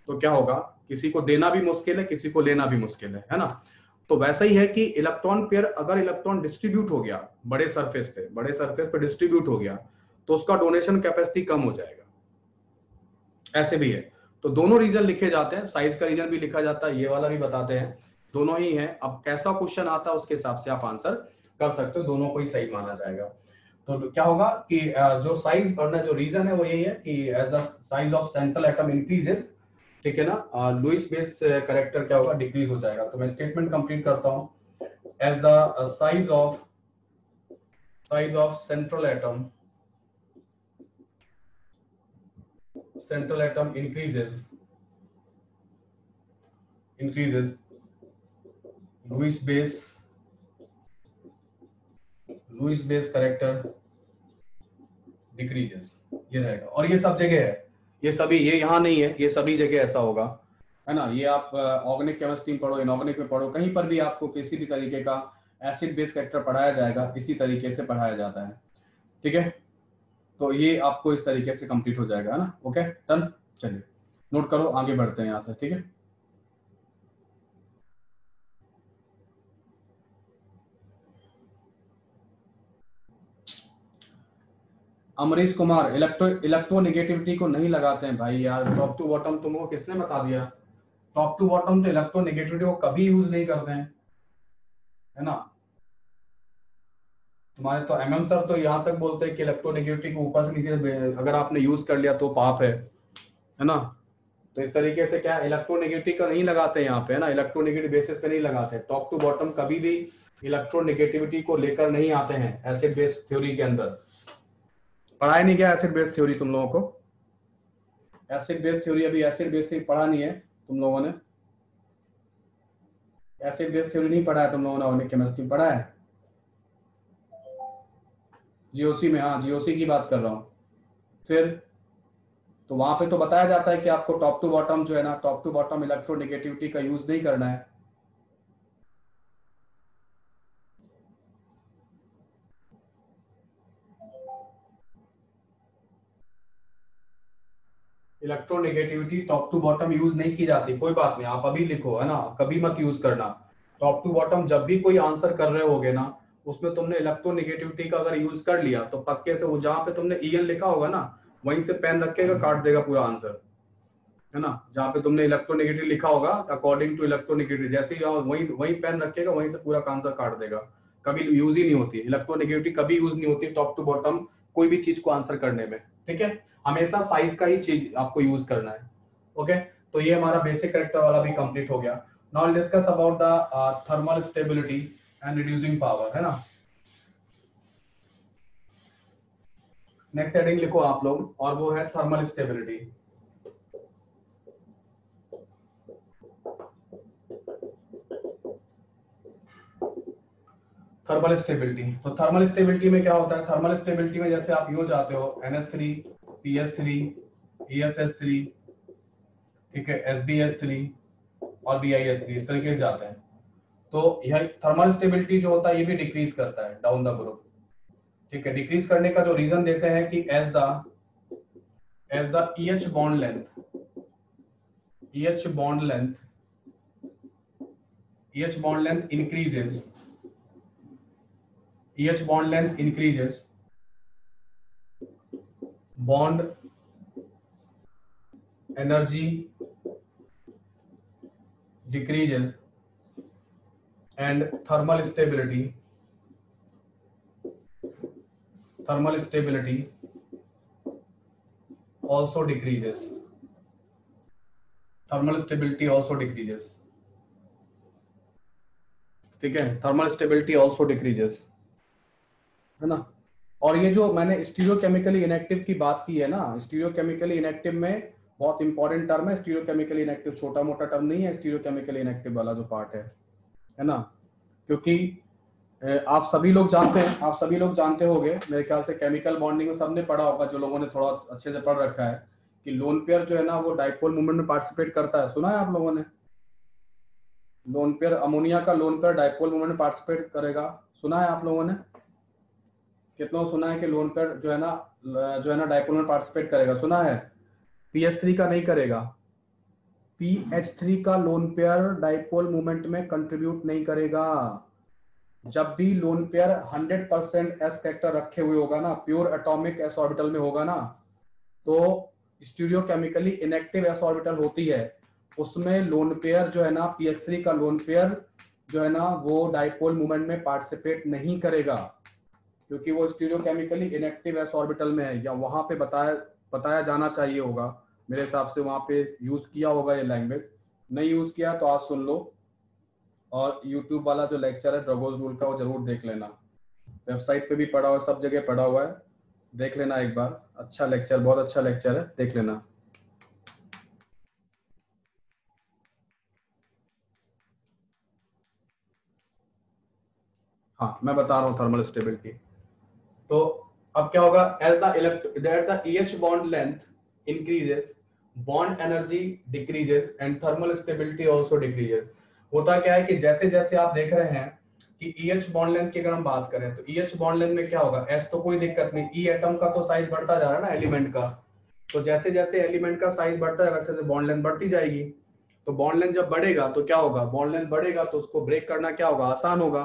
तो क्या होगा? किसी को देना भी मुश्किल है, किसी को लेना भी मुश्किल है है ना? तो वैसा ही है कि इलेक्ट्रॉन पेयर अगर इलेक्ट्रॉन डिस्ट्रीब्यूट हो गया, बड़े सरफेस पे, बड़े सरफेस पे डिस्ट्रीब्यूट हो गया तो उसका डोनेशन कैपेसिटी कम हो जाएगा। ऐसे भी है। तो दोनों रीजन लिखे जाते हैं, साइज़ का रीजन भी लिखा जाता है, ये वाला भी बताते हैं। दोनों ही है। अब कैसा क्वेश्चन आता है, उसके हिसाब से आप आंसर कर सकते हो, दोनों को ही सही माना जाएगा। तो क्या होगा कि जो साइज़ बढ़ना जो रीजन है वो यही है कि as the size of central atom increases ठीक है ना? लुइस बेस करेक्टर क्या होगा? डिक्रीज हो जाएगा। तो मैं स्टेटमेंट कंप्लीट करता हूँ। As the size of size of central atom central atom increases increases. Lewis base Lewis base character decreases. ये रहेगा। और ये सब जगह है। ये सभी, ये यहाँ नहीं है, ये सभी जगह ऐसा होगा। है ना? ये आप ऑर्गेनिक केमिस्ट्री में पढ़ो, इनऑर्गेनिक में पढ़ो, कहीं पर भी आपको किसी भी तरीके का एसिड बेस कैरेक्टर पढ़ाया जाएगा, इसी तरीके से पढ़ाया जाता है। ठीक है? तो ये आपको इस तरीके से कंप्लीट हो जाएगा, है ना? ओके डन चलिए। नोट करो, आगे बढ़ते हैं यहाँ से, ठीक है? अमरीश कुमार इलेक्ट्रो इलेक्ट्रोनेगेटिविटी को नहीं लगाते हैं भाई यार। टॉप टू बॉटम तुमको किसने बता दिया? टॉप टू बॉटम तो इलेक्ट्रोनेगेटिविटी को कभी यूज़ नहीं करते हैं। है ना? तुम्हारे तो एमएम सर तो यहाँ तक बोलते हैं कि इलेक्ट्रोनेगेटिविटी को ऊपर से नीचे अगर आपने यूज़ कर लिया तो पाप है। है ना? तो इस तरीके से क्या इलेक्ट्रोनेगेटिव का नहीं लगाते यहाँ पे है ना? इलेक्ट्रोनेगेटिव बेसिस पे नहीं लगाते। टॉप टू बॉटम कभी भी इलेक्ट्रोनेगेटिविटी को लेकर नहीं आते हैं एसिड बेस्ड थ्योरी के अंदर। पढ़ाया नहीं गया एसिड बेस्ड थ्योरी तुम लोगों को। एसिड बेस्ड थ्योरी अभी एसिड बेस से पढ़ा नहीं है तुम लोगों ने। एसिड बेस्ड थ्योरी नहीं पढ़ा है तुम लोगों ने ऑर्गेनिक केमिस्ट्री पढ़ा है। जीओसी में हाँ जीओसी की बात कर रहा हूँ। फिर तो वहाँ पे तो बताया जाता है कि आपको टॉप टू बॉटम जो है ना टॉप टू बॉटम इलेक्ट्रोनेगेटिविटी का यूज़ नहीं करना है। Electronegativity top to bottom use नहीं की जाती कोई बात नहीं आप अभी लिखो है ना? कभी मत यूज़ करना। टॉप टू बॉटम जब भी कोई आंसर कर रहे होगे ना उसमें तुमने इलेक्ट्रोनेगेटिविटी का अगर यूज़ कर लिया तो पक्के से वो जहाँ पे तुमने ई लिखा होगा ना वहीं से पेन रखेगा काट देगा पूरा आंसर है ना? जहाँ पे तुमने इलेक्ट्रोनेगेटिव लिखा होगा अकॉर्डिंग टू इलेक्ट्रोनेगेटिव जैसे ही वही वही पेन रखेगा वहीं से पूरा आंसर काट देगा। कभी यूज़ ही नहीं होती। इलेक्ट्रोनेगेटिविटी कभी यूज़ नहीं होती टॉप टू बॉटम कोई भी चीज़ को आंसर करने में। ठीक है? हमेशा साइज़ का ही चीज़ आपको यूज़ करना है ओके तो ये हमारा बेसिक करेक्टर वाला भी कंप्लीट हो गया। Now discuss about the thermal stability and reducing power है ना? नेक्स्ट हेडिंग लिखो आप लोग, और वो है थर्मल स्टेबिलिटी थर्मल स्टेबिलिटी तो थर्मल स्टेबिलिटी में क्या होता है? थर्मल स्टेबिलिटी में जैसे आप यू जाते हो NS3 PS3 ESS3 ठीक है SBS3 और BIS3 इस तरीके से जाते हैं। तो यह थर्मल स्टेबिलिटी जो होता है, ये भी डिक्रीज करता है डाउन द ग्रुप ठीक है डिक्रीज करने का जो रीजन देते हैं कि as the as the EH bond length EH bond length EH bond length increases EH bond length increases bond energy decreases and thermal stability thermal stability also decreases thermal stability also decreases ठीक है thermal stability also decreases है ना और ये जो मैंने stereochemically inactive की बात की है ना स्टीरियोकेमिकली इनएक्टिव में बहुत इंपॉर्टेंट टर्म है स्टीरियोकेमिकली इनएक्टिव छोटा मोटा टर्म नहीं है स्टीरियोकेमिकली इनएक्टिव वाला जो पार्ट है है ना? क्योंकि आप सभी लोग जानते हैं, आप सभी लोग जानते होंगे, मेरे ख्याल से केमिकल बॉन्डिंग में सबने पढ़ा होगा, जो लोगों ने थोड़ा अच्छे से पढ़ रखा है, कि लोन पेयर जो है ना, वो डाइपोल मूवमेंट में पार्टिसिपेट करता है। सुना है आप लोगों ने? लोन पेयर अमोनिया का लोन पेयर डाइपोल मूवमेंट में पार्टिसिपेट करेगा। सुना है आप लोगों ने? कितना सुना है कि लोन पेयर जो है ना, जो है ना डाइपोल में पार्टिसिपेट करेगा, सुना है? पीएच का नहीं करेगा। पीएच का लोन पेयर डाइपोल मूवमेंट में कंट्रीब्यूट नहीं करेगा। जब भी lone pair 100 percent S character रखे हुए होगा ना प्योर एटॉमिक एस ऑर्बिटल में होगा ना तो stereo chemically inactive S orbital होती है। उसमें लोन पेयर जो है ना पी का लोन पेयर जो है ना, वो डाइपोल मूवमेंट में पार्टिसिपेट नहीं करेगा। क्योंकि वो stereo chemically inactive S orbital में है, या वहाँ पे बताया बताया जाना चाहिए होगा। मेरे हिसाब से वहाँ पे यूज़ किया होगा ये लैंग्वेज नहीं यूज़ किया तो आज सुन लो। और यूट्यूब वाला जो लेक्चर है ड्रगोज रूल का, वो ज़रूर देख लेना। वेबसाइट पे भी पढ़ा हुआ सब जगह पढ़ा हुआ है। देख लेना एक बार। अच्छा लेक्चर बहुत अच्छा लेक्चर है। देख लेना। हाँ मैं बता रहा हूँ थर्मल स्टेबिलिटी तो अब क्या होगा? As the H bond length increases bond energy decreases and thermal stability also decreases होता क्या है कि जैसे जैसे आप देख रहे हैं कि एच बॉन्ड लेंथ की अगर हम बात करें तो एच बॉन्ड लेंथ में क्या होगा? एस तो कोई दिक्कत नहीं। E एटम का तो साइज़ बढ़ता जा रहा है ना एलिमेंट का। तो जैसे जैसे एलिमेंट का साइज़ बढ़ता है, वैसे वैसे बॉन्ड लेंथ बढ़ती जाएगी। तो बॉन्ड लेंथ जब बढ़ेगा तो क्या होगा? बॉन्ड लेंथ बढ़ेगा तो उसको ब्रेक करना क्या होगा? आसान होगा।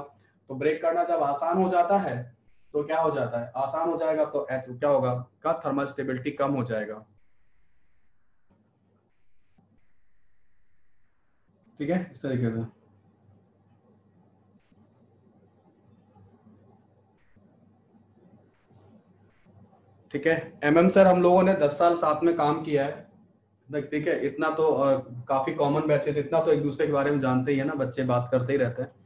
तो ब्रेक करना जब आसान हो जाता है तो क्या हो जाता है? आसान हो जाएगा तो एच क्या होगा? का थर्मल स्टेबिलिटी कम हो जाएगा। ठीक है? इस तरीके से। ठीक है? एमएम सर हम लोगों ने 10 साल साथ में काम किया है। ठीक है इतना तो आ, काफ़ी कॉमन बैच है इतना तो एक दूसरे के बारे में जानते ही है ना बच्चे बात करते ही रहते हैं।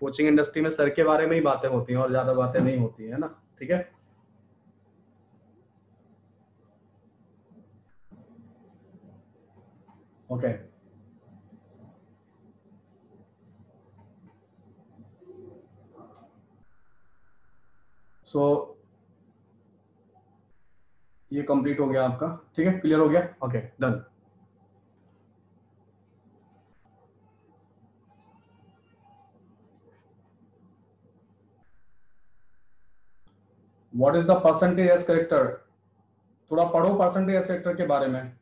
कोचिंग इंडस्ट्री में सर के बारे में ही बातें होती हैं और ज़्यादा बातें नहीं होती है ना? ठीक है? ओके सो ये कंप्लीट हो गया आपका ठीक है? क्लियर हो गया? Okay okay, done what is the percentage S character थोड़ा पढ़ो परसेंटेज एस करेक्टर के बारे में।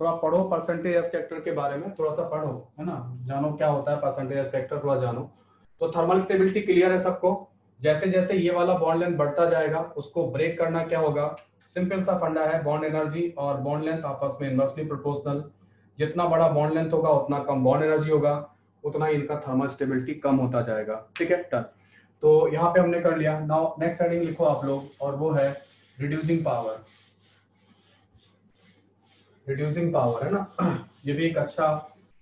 थोड़ा पढ़ो परसेंटेज कैरेक्टर के बारे में, थोड़ा सा पढ़ो, है ना? जानो क्या होता है परसेंटेज कैरेक्टर थोड़ा जानो। तो थर्मल स्टेबिलिटी क्लियर है सबको। जैसे जैसे ये वाला बॉन्ड लेंथ बढ़ता जाएगा, उसको ब्रेक करना क्या होगा? सिंपल सा फंडा है बॉन्ड एनर्जी और बॉन्ड लेंथ आपस में इनवर्सली प्रोपोर्शनल जितना बड़ा बॉन्ड लेंथ होगा, उतना कम बॉन्ड एनर्जी होगा, उतना इनका थर्मल स्टेबिलिटी कम होता जाएगा। ठीक है? डन तो यहाँ पे हमने कर लिया। नाउ नेक्स्ट हेडिंग लिखो आप लोग, और वो है रिड्यूसिंग पावर रिड्यूसिंग पावर है ना? ये भी एक अच्छा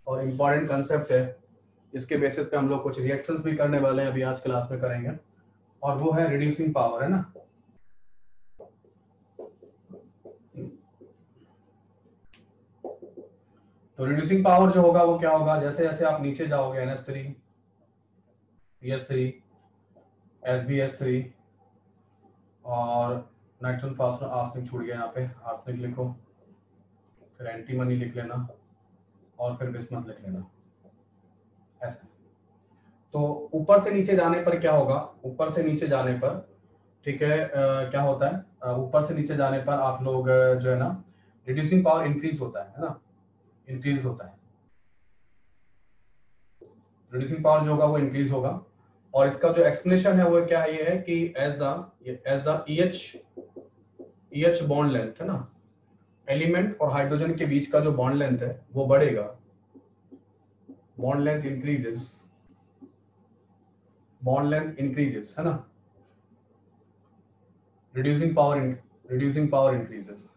और इम्पोर्टेंट कंसेप्ट है। इसके बेसिस पे हम लोग कुछ रिएक्शंस भी करने वाले हैं, अभी आज क्लास में करेंगे। और वो है रिड्यूसिंग पावर है ना? तो रिड्यूसिंग पावर जो होगा, वो क्या होगा? जैसे जैसे आप नीचे जाओगे N S three S three S B और नाइट्रोजन फास्फोरस आर्सेनिक छूट गया यहाँ पे। आर्सेनिक लिखो फिर एंटीमनी लिख लेना और फिर बिस्मत लिख लेना। ऐसे। तो ऊपर से नीचे जाने पर क्या होगा? ऊपर से नीचे जाने पर ठीक है आ, क्या होता है? ऊपर से नीचे जाने पर आप लोग जो है ना रिड्यूसिंग पावर इंक्रीज होता है ना? इंक्रीज होता है। रिड्यूसिंग पावर जो होगा वो इंक्रीज होगा। और इसका जो एक्सप्लेनेशन है, वो क्या है, ये है कि as the as the EH EH bond length है ना? एलिमेंट और हाइड्रोजन के बीच का जो बॉन्ड लेंथ है, वो बढ़ेगा। Bond length increases bond length increases है ना? Reducing power reducing power increases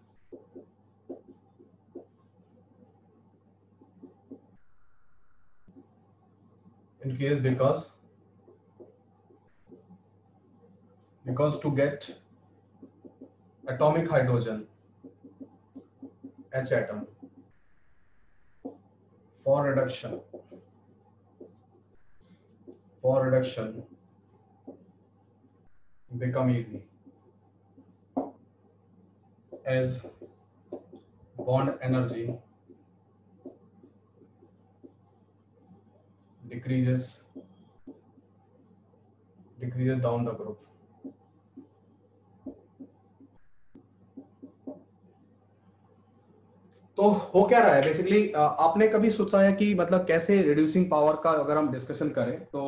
increase because because to get atomic hydrogen H atom for reduction for reduction become easy. As bond energy decreases decreases down the group हो क्या रहा है? Basically आपने कभी सोचा है कि मतलब कैसे रिड्यूसिंग पावर का अगर हम डिस्कशन करें तो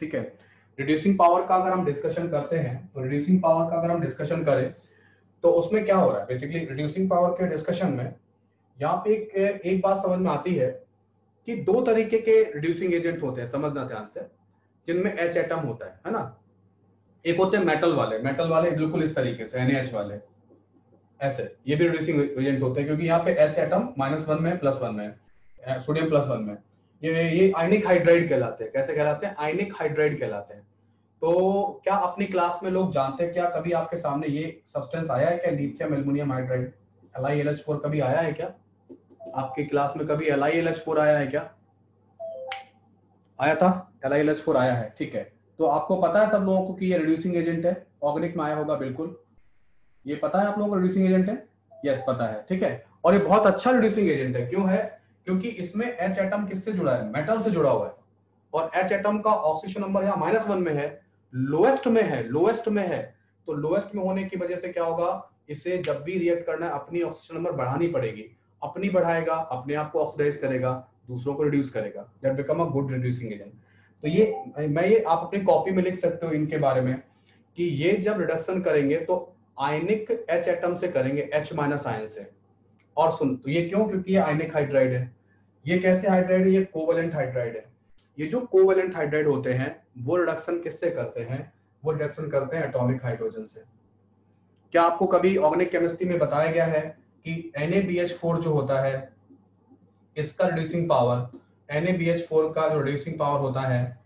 ठीक है रिड्यूसिंग पावर का अगर हम डिस्कशन करते हैं तो रिड्यूसिंग पावर का अगर हम डिस्कशन करें तो उसमें क्या हो रहा है? बेसिकली रिड्यूसिंग पावर के डिस्कशन में यहाँ पे एक एक बात समझ में आती है कि दो तरीके के रिड्यूसिंग एजेंट होते हैं, समझना ध्यान से, जिनमें एच एटम होता है है ना? एक होते हैं मेटल वाले मेटल वाले बिल्कुल इस तरीके से एनएच वाले। ऐसे ये भी रिड्यूसिंग एजेंट होते हैं, क्योंकि यहाँ पे एच एटम माइनस वन में प्लस वन में सोडियम प्लस वन में। ये ये आयनिक हाइड्राइड कहलाते हैं। कैसे कहलाते हैं? आयनिक हाइड्राइड कहलाते हैं। तो क्या अपनी क्लास में लोग जानते हैं, क्या कभी आपके सामने ये सब्सटेंस आया है क्या? लिथियम एल्युमिनियम हाइड्राइड एल कभी आया है क्या? आपके क्लास में कभी L I L H four आया है क्या? आया था? L I L H four आया है, ठीक है। तो आपको पता है सब लोगों को कि ये रिड्यूसिंग एजेंट है? ऑर्गेनिक में आया होगा, बिल्कुल। ये पता है आप लोगों को रिड्यूसिंग एजेंट है? यस पता है, ठीक है? और ये बहुत अच्छा रिड्यूसिंग एजेंट है। क्यों है? क्योंकि इसमें एच एटम किससे जुड़ा है? मेटल से जुड़ा हुआ है। और एच एटम का ऑक्सीजन नंबर यहाँ माइनस वन में है लोएस्ट में है लोएस्ट में है। तो लोएस्ट में होने की वजह से क्या होगा? इसे जब भी रिएक्ट करना है, अपनी ऑक्सीजन नंबर बढ़ानी पड़ेगी। अपनी बढ़ाएगा, अपने आप को ऑक्सीडाइज करेगा, दूसरों को रिड्यूस करेगा। That become a good reducing agent तो ये, मैं ये आप अपनी कॉपी में लिख सकते हो इनके बारे में कि ये जब रिडक्शन करेंगे तो आयनिक एच एटम से करेंगे एच माइनस आयन से। और सुन तो ये क्यों? क्योंकि ये आयनिक हाइड्राइड है। ये कैसे हाइड्राइड है? ये कोवलेंट हाइड्राइड है। ये जो कोवलेंट हाइड्राइड होते हैं, वो रिडक्शन किससे करते हैं? वो रिडक्शन करते हैं एटॉमिक हाइड्रोजन से। क्या आपको कभी ऑर्गेनिक केमिस्ट्री में बताया गया है कि Na जो होता है, इसका रिड्यूसिंग पावर Na का जो रिड्यूसिंग पावर होता है,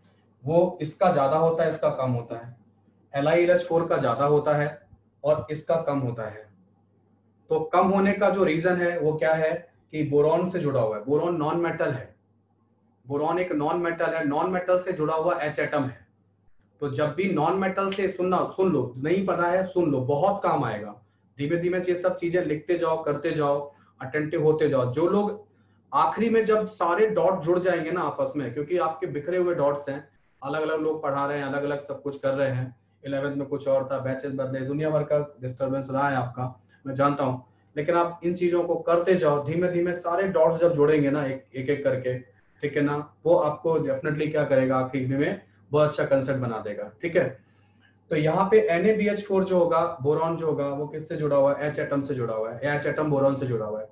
वो इसका ज़्यादा होता है, इसका कम होता है। LiLH4 का ज़्यादा होता है और इसका कम होता है। तो कम होने का जो रीजन है, वो क्या है कि बोरॉन से जुड़ा हुआ है। बोरॉन नॉन मेटल है। बोरॉन एक नॉन मेटल है। नॉन मेटल से जुड़ा हुआ एच एटम है। तो जब भी नॉन मेटल से सुनना, सुन लो। नहीं पता है, सुन लो। बहुत काम आएगा। धीमे धीमे ये सब चीज़ें लिखते जाओ, करते जाओ अटेंटिव होते जाओ। जो लोग आखिरी में जब सारे डॉट जुड़ जाएँगे ना आपस में, क्योंकि आपके बिखरे हुए डॉट्स हैं अलग अलग लोग पढ़ा रहे हैं अलग अलग सब कुछ कर रहे हैं इलेवेंथ में कुछ और था बैचेस बदले दुनिया भर का डिस्टर्बेंस रहा है आपका मैं जानता हूँ। लेकिन आप इन चीज़ों को करते जाओ धीमे धीमे सारे डॉट्स जब जोड़ेंगे ना एक एक, एक करके ठीक है ना वो आपको डेफिनेटली क्या करेगा आखिर में बहुत अच्छा कंसेप्ट बना देगा ठीक है? तो यहाँ पे NaBH4 जो होगा बोरॉन जो होगा वो किससे जुड़ा हुआ है? एच एटम से जुड़ा हुआ है एच एटम बोरॉन से जुड़ा हुआ है।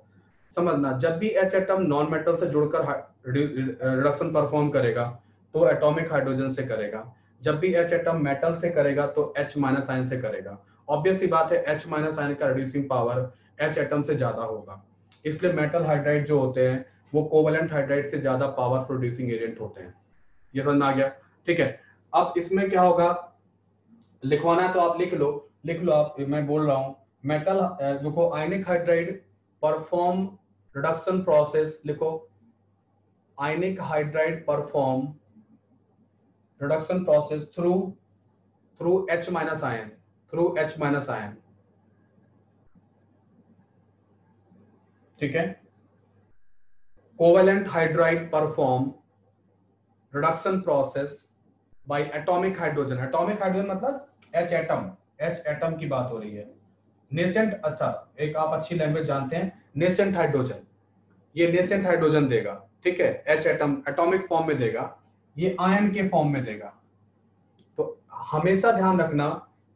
समझना जब भी एच एटम नॉन मेटल से जुड़कर रिडक्शन परफॉर्म करेगा तो एटॉमिक हाइड्रोजन से करेगा। जब भी एच एटम मेटल से करेगा तो एच माइनस आयन से करेगा। ऑब्वियस बात है एच माइनस आयन का रिड्यूसिंग पावर एच एटम से ज़्यादा होगा। इसलिए मेटल हाइड्राइड जो होते हैं, वो कोवलेंट हाइड्राइड से ज़्यादा पावर प्रोड्यूसिंग एजेंट होते हैं। ये समझ आ गया? ठीक है। अब इसमें क्या होगा? लिखवाना है तो आप लिख लो। लिख लो आप, मैं बोल रहा हूँ। मेटल देखो ionic hydride perform reduction process लिखो। Ionic hydride perform reduction process through through H minus ion through H minus ion ठीक है? Covalent hydride perform reduction process by atomic hydrogen atomic hydrogen मतलब एच एटम एच एटम की बात हो रही है। Nascent अच्छा एक आप अच्छी लैंग्वेज जानते हैं। नेसेंट हाइड्रोजन ये नेसेंट हाइड्रोजन देगा। ठीक है? एच एटम एटॉमिक फॉर्म में देगा। ये आयन के फॉर्म में देगा। तो हमेशा ध्यान रखना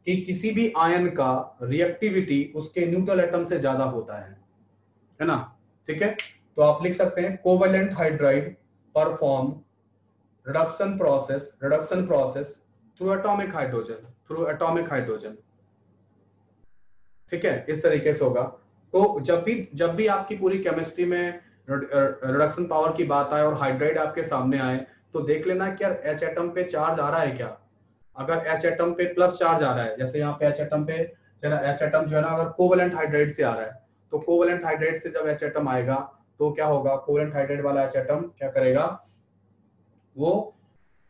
कि किसी भी आयन का रिएक्टिविटी उसके न्यूट्रल एटम से ज़्यादा होता है। है ना? ठीक है? तो आप लिख सकते हैं covalent hydride perform reduction process reduction process through atomic hydrogen through atomic hydrogen ठीक है? इस तरीके से होगा। तो जब भी जब भी आपकी पूरी केमिस्ट्री में रिडक्शन पावर की बात आए और हाइड्राइड आपके सामने आए तो देख लेना कि यार एच एटम पे चार्ज आ रहा है क्या? अगर एच एटम पे प्लस चार्ज आ रहा है, जैसे यहाँ पे एच एटम पे एच एटम जो है ना, अगर कोवलेंट हाइड्राइड से आ रहा है तो कोवलेंट हाइड्राइड से जब एच एटम आएगा तो क्या होगा? कोवलेंट हाइड्राइड वाला एच एटम क्या करेगा? वो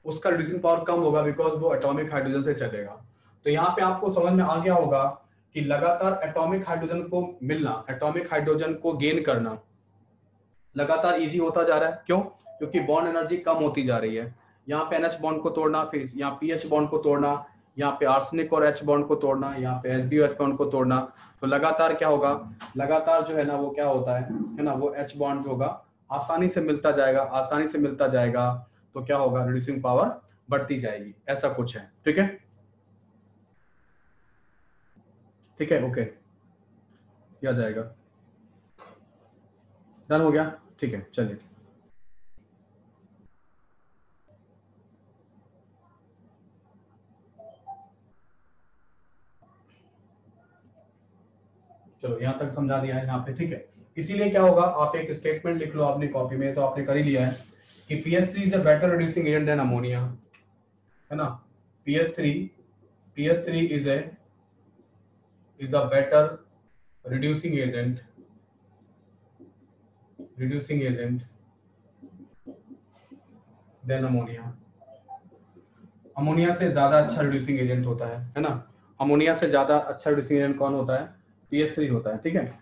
उसका रिड्यूसिंग पावर कम होगा बिकॉज़ वो एटॉमिक हाइड्रोजन से चलेगा। तो यहाँ पे आपको समझ में आ गया होगा कि लगातार एटॉमिक हाइड्रोजन को मिलना एटॉमिक हाइड्रोजन को गेन करना, लगातार इजी होता जा रहा है। क्यों? क्योंकि बॉन्ड एनर्जी कम होती जा रही है। यहाँ पे एनएच बॉन्ड को तोड़ना, फिर यहाँ पीएच बॉन्ड को तोड़ना, यहाँ पे आर्सनिक और एच बॉन्ड को तोड़ना, यहाँ पे एच बी एच बॉन्ड को तोड़ना। तो लगातार क्या होगा? लगातार जो है ना वो क्या होता है? है ना, वो एच बॉन्ड जो होगा, आसानी से मिलता जाएगा, आसानी से मिलता जाएगा। तो क्या होगा? रिड्यूसिंग पावर बढ़ती जाएगी। ऐसा कुछ है। ठीक है? ठीक है ओके क्या जाएगा। डन हो गया? ठीक है, चलिए। चलो यहाँ तक समझा दिया है यहाँ पे, ठीक है? इसीलिए क्या होगा, आप एक स्टेटमेंट लिख लो अपनी कॉपी में तो आपने कर ही लिया है कि P S three is a better reducing agent than ammonia है ना? P S three P S three is a is a better reducing agent reducing agent than ammonia ammonia से ज़्यादा अच्छा रिड्यूसिंग एजेंट होता है है ना? अमोनिया से ज़्यादा अच्छा रिड्यूसिंग एजेंट कौन होता है? पी एस थ्री होता है, ठीक है?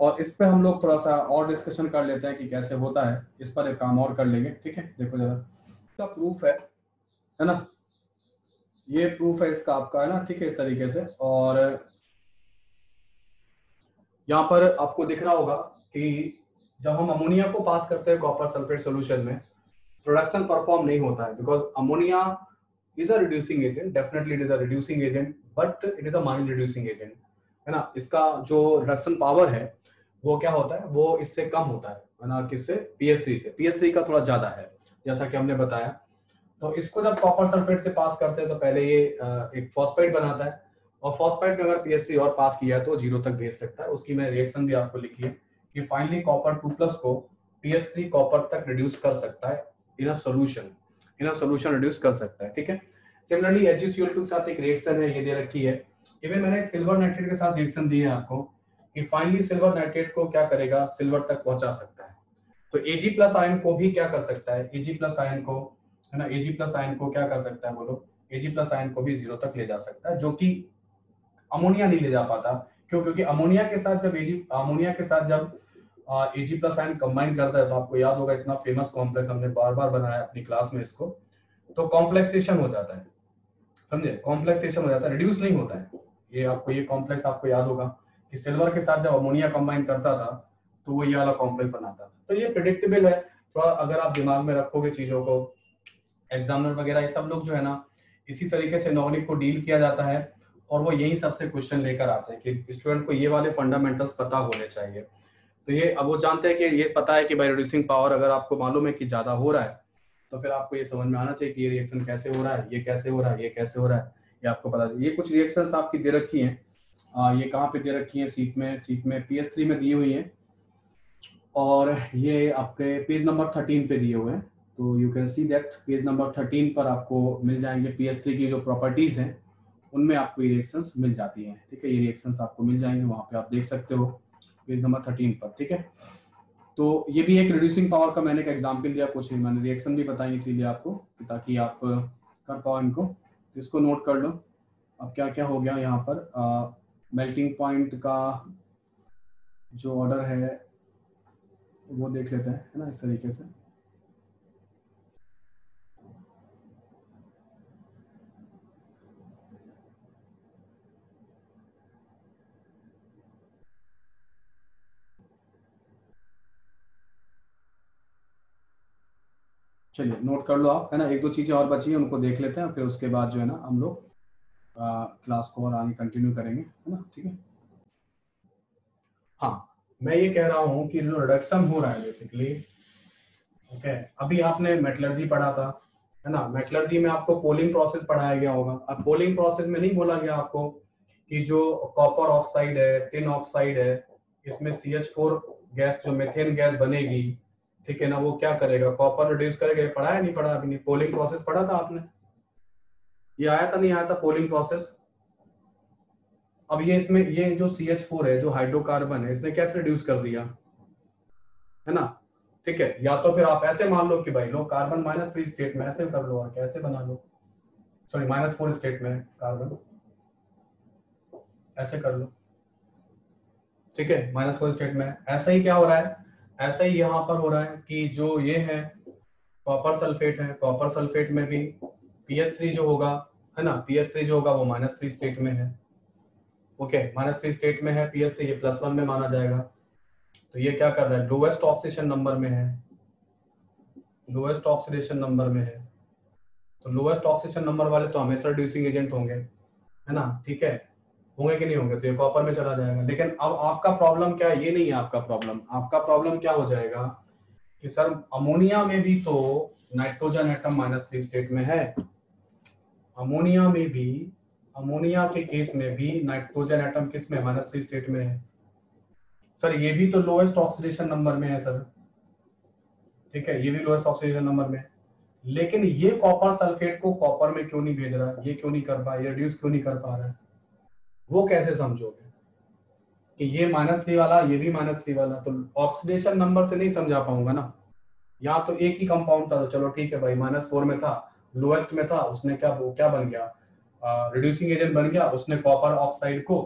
और इस पर हम लोग थोड़ा सा और डिस्कशन कर लेते हैं कि कैसे होता है। इस पर एक काम और कर लेंगे, ठीक है? देखो जरा। इसका प्रूफ है है ना? ये प्रूफ है इसका आपका, है ना? ठीक है, इस तरीके से। और यहाँ पर आपको दिख रहा होगा कि जब हम अमोनिया को पास करते हैं कॉपर सल्फेट सोल्यूशन में प्रोडक्शन परफॉर्म नहीं होता है because ammonia is a reducing agent definitely it is a reducing agent but it is a mild reducing agent है ना? इसका जो रिडक्शन पावर है, वो क्या होता है? वो इससे कम होता है। ना? किससे? पीएस थ्री से। पीएस थ्री का थोड़ा ज़्यादा है, जैसा कि हमने बताया। तो इसको जब कॉपर सल्फेट से पास करते हैं तो पहले ये एक फॉस्फेट बनाता है। और फॉस्फेट में अगर पीएस थ्री और पास किया है तो ज़ीरो तक भेज सकता है। उसकी मैं रिएक्शन भी आपको लिखी है कि फाइनली कॉपर टू प्लस को पीएस थ्री कॉपर तक रिड्यूस कर सकता है। In a solution in a solution reduce कर सकता है। ठीक है? सिमिलरली एच के साथ एक रिएक्शन है, ये दे रखी है। इवन मैंने एक सिल्वर नाइट्रेट के साथ रिएक्शन दी है आपको कि फाइनली सिल्वर नाइट्रेट को क्या करेगा? सिल्वर तक पहुँचा सकता है। तो एजी प्लस आयन को भी क्या कर सकता है? एजी प्लस आयन को, है ना? एजी प्लस आयन को क्या कर सकता है बोलो एजी प्लस आयन को भी ज़ीरो तक ले जा सकता है, जो कि अमोनिया नहीं ले जा पाता। क्यों? क्योंकि अमोनिया के साथ जब एजी अमोनिया के साथ जब एजी प्लस आयन कंबाइन करता है तो आपको याद होगा इतना फ़ेमस कॉम्प्लेक्स हमने बार बार बनाया अपनी क्लास में इसको। तो कॉम्प्लेक्सेशन हो जाता है। समझे? कॉम्प्लेक्सेशन हो जाता है रिड्यूस नहीं होता है। ये आपको, ये कॉम्प्लेक्स आपको याद होगा कि सिल्वर के साथ जब अमोनिया कंबाइन करता था तो वो ये वाला कॉम्प्लेक्स बनाता था। तो ये प्रिडिक्टेबल है। थोड़ा अगर आप दिमाग में रखोगे चीज़ों को एग्जामिनर वगैरह, ये सब लोग जो है ना, इसी तरीके से नॉर्निक को डील किया जाता है और वो यही सबसे क्वेश्चन लेकर आते हैं कि स्टूडेंट को ये वाले फंडामेंटल्स पता होने चाहिए। तो ये, अब वो जानते हैं कि ये पता है कि बाई रिड्यूसिंग पावर अगर आपको मालूम है कि ज़्यादा हो रहा है तो फिर आपको ये समझ में आना चाहिए कि ये रिएक्शन कैसे हो रहा है, ये कैसे हो रहा है, ये कैसे हो रहा है। ये आपको पता ये कुछ रिएक्शन आपकी दे रखी है। आ, ये कहाँ पे दे रखी है? सीट में सीट में पी एस थ्री में दी हुई है। और ये आपके पेज नंबर थर्टीन पे दिए हुए हैं। तो you can see that page number thirteen पर आपको मिल जाएँगे पी एस थ्री की जो प्रॉपर्टीज़ हैं उनमें आपको ये रिएक्शंस मिल जाती हैं। ठीक है? ये रिएक्शंस आपको मिल जाएँगे वहाँ पे आप देख सकते हो पेज नंबर थर्टीन पर। ठीक है? तो ये भी एक रिड्यूसिंग पावर का मैंने एक एग्ज़ाम्पल दिया कुछ मैंने रिएक्शन भी बताई इसीलिए आपको ताकि आप कर पाओ इनको। इसको नोट कर लो। अब क्या क्या हो गया यहाँ पर? मेल्टिंग पॉइंट का जो ऑर्डर है, वो देख लेते हैं, है ना, इस तरीके से। चलिए नोट कर लो आप, है ना? एक दो चीज़ें और बची हैं, उनको देख लेते हैं, फिर उसके बाद जो है ना, हम लोग क्लास को और आगे कंटिन्यू करेंगे, है ना? ठीक है? हाँ मैं ये कह रहा हूँ कि जो रिडक्शन हो रहा है बेसिकली ओके अभी आपने मेटलर्जी पढ़ा था, है ना? मेटलर्जी में आपको पोलिंग प्रोसेस पढ़ाया गया होगा। अब पोलिंग प्रोसेस में नहीं बोला गया आपको कि जो कॉपर ऑक्साइड है टिन ऑक्साइड है, इसमें सी एच फोर गैस जो मेथेन गैस बनेगी ठीक है ना, वो क्या करेगा? कॉपर रिड्यूस करेगा? पढ़ा है नहीं पढ़ा? अभी नहीं पोलिंग प्रोसेस पढ़ा था आपने? ये आया था, नहीं आया था पोलिंग प्रोसेस अब ये इसमें, ये जो सी एच फोर है, जो हाइड्रोकार्बन है, इसने कैसे रिड्यूस कर दिया? है ना? ठीक है, या तो फिर आप ऐसे मान लो कि भाई लो कार्बन माइनस थ्री स्टेट में ऐसे कर लो और कैसे बना लो? सॉरी माइनस फोर स्टेट में कार्बन ऐसे कर लो। ठीक है माइनस फोर स्टेट में ऐसा ही क्या हो रहा है? ऐसा ही यहाँ पर हो रहा है कि जो ये है कॉपर सल्फेट है कॉपर सल्फेट में भी पी एस थ्री जो होगा, है ना? पी एस थ्री जो होगा वो माइनस थ्री स्टेट में है। ओके माइनस थ्री स्टेट में है पी एस थ्री ये प्लस वन में माना जाएगा। तो ये क्या कर रहा है? लोवेस्ट ऑक्सीडेशन नंबर में है। लोवेस्ट ऑक्सीडेशन नंबर में है। तो लोवेस्ट ऑक्सीडेशन नंबर वाले तो हमेशा रिड्यूसिंग एजेंट होंगे, है ना? ठीक है? होंगे कि नहीं होंगे तो ये कॉपर में चला जाएगा। लेकिन अब आपका प्रॉब्लम क्या है? ये नहीं है आपका प्रॉब्लम आपका प्रॉब्लम क्या हो जाएगा? कि सर अमोनिया में भी तो nitrogen atom minus three state में है। अमोनिया में भी अमोनिया के केस में भी नाइट्रोजन एटम किसमें माइनस थ्री स्टेट में है। सर, ये भी तो लोएस्ट ऑक्सीडेशन नंबर में है, सर। ठीक है, ये भी लोएस्ट ऑक्सीडेशन नंबर में लेकिन ये कॉपर सल्फेट को कॉपर में क्यों नहीं भेज रहा? ये क्यों नहीं कर पा, ये रिड्यूस क्यों नहीं कर पा रहा है? वो कैसे समझोगे? कि ये माइनस थ्री वाला, ये भी माइनस थ्री वाला तो ऑक्सीडेशन नंबर से नहीं समझा पाऊँगा ना। यहाँ तो एक ही कंपाउंड था तो चलो ठीक है भाई, माइनस फोर में था लोएस्ट में था, उसने क्या, वो क्या बन गया? रिड्यूसिंग एजेंट बन गया, उसने कॉपर ऑक्साइड को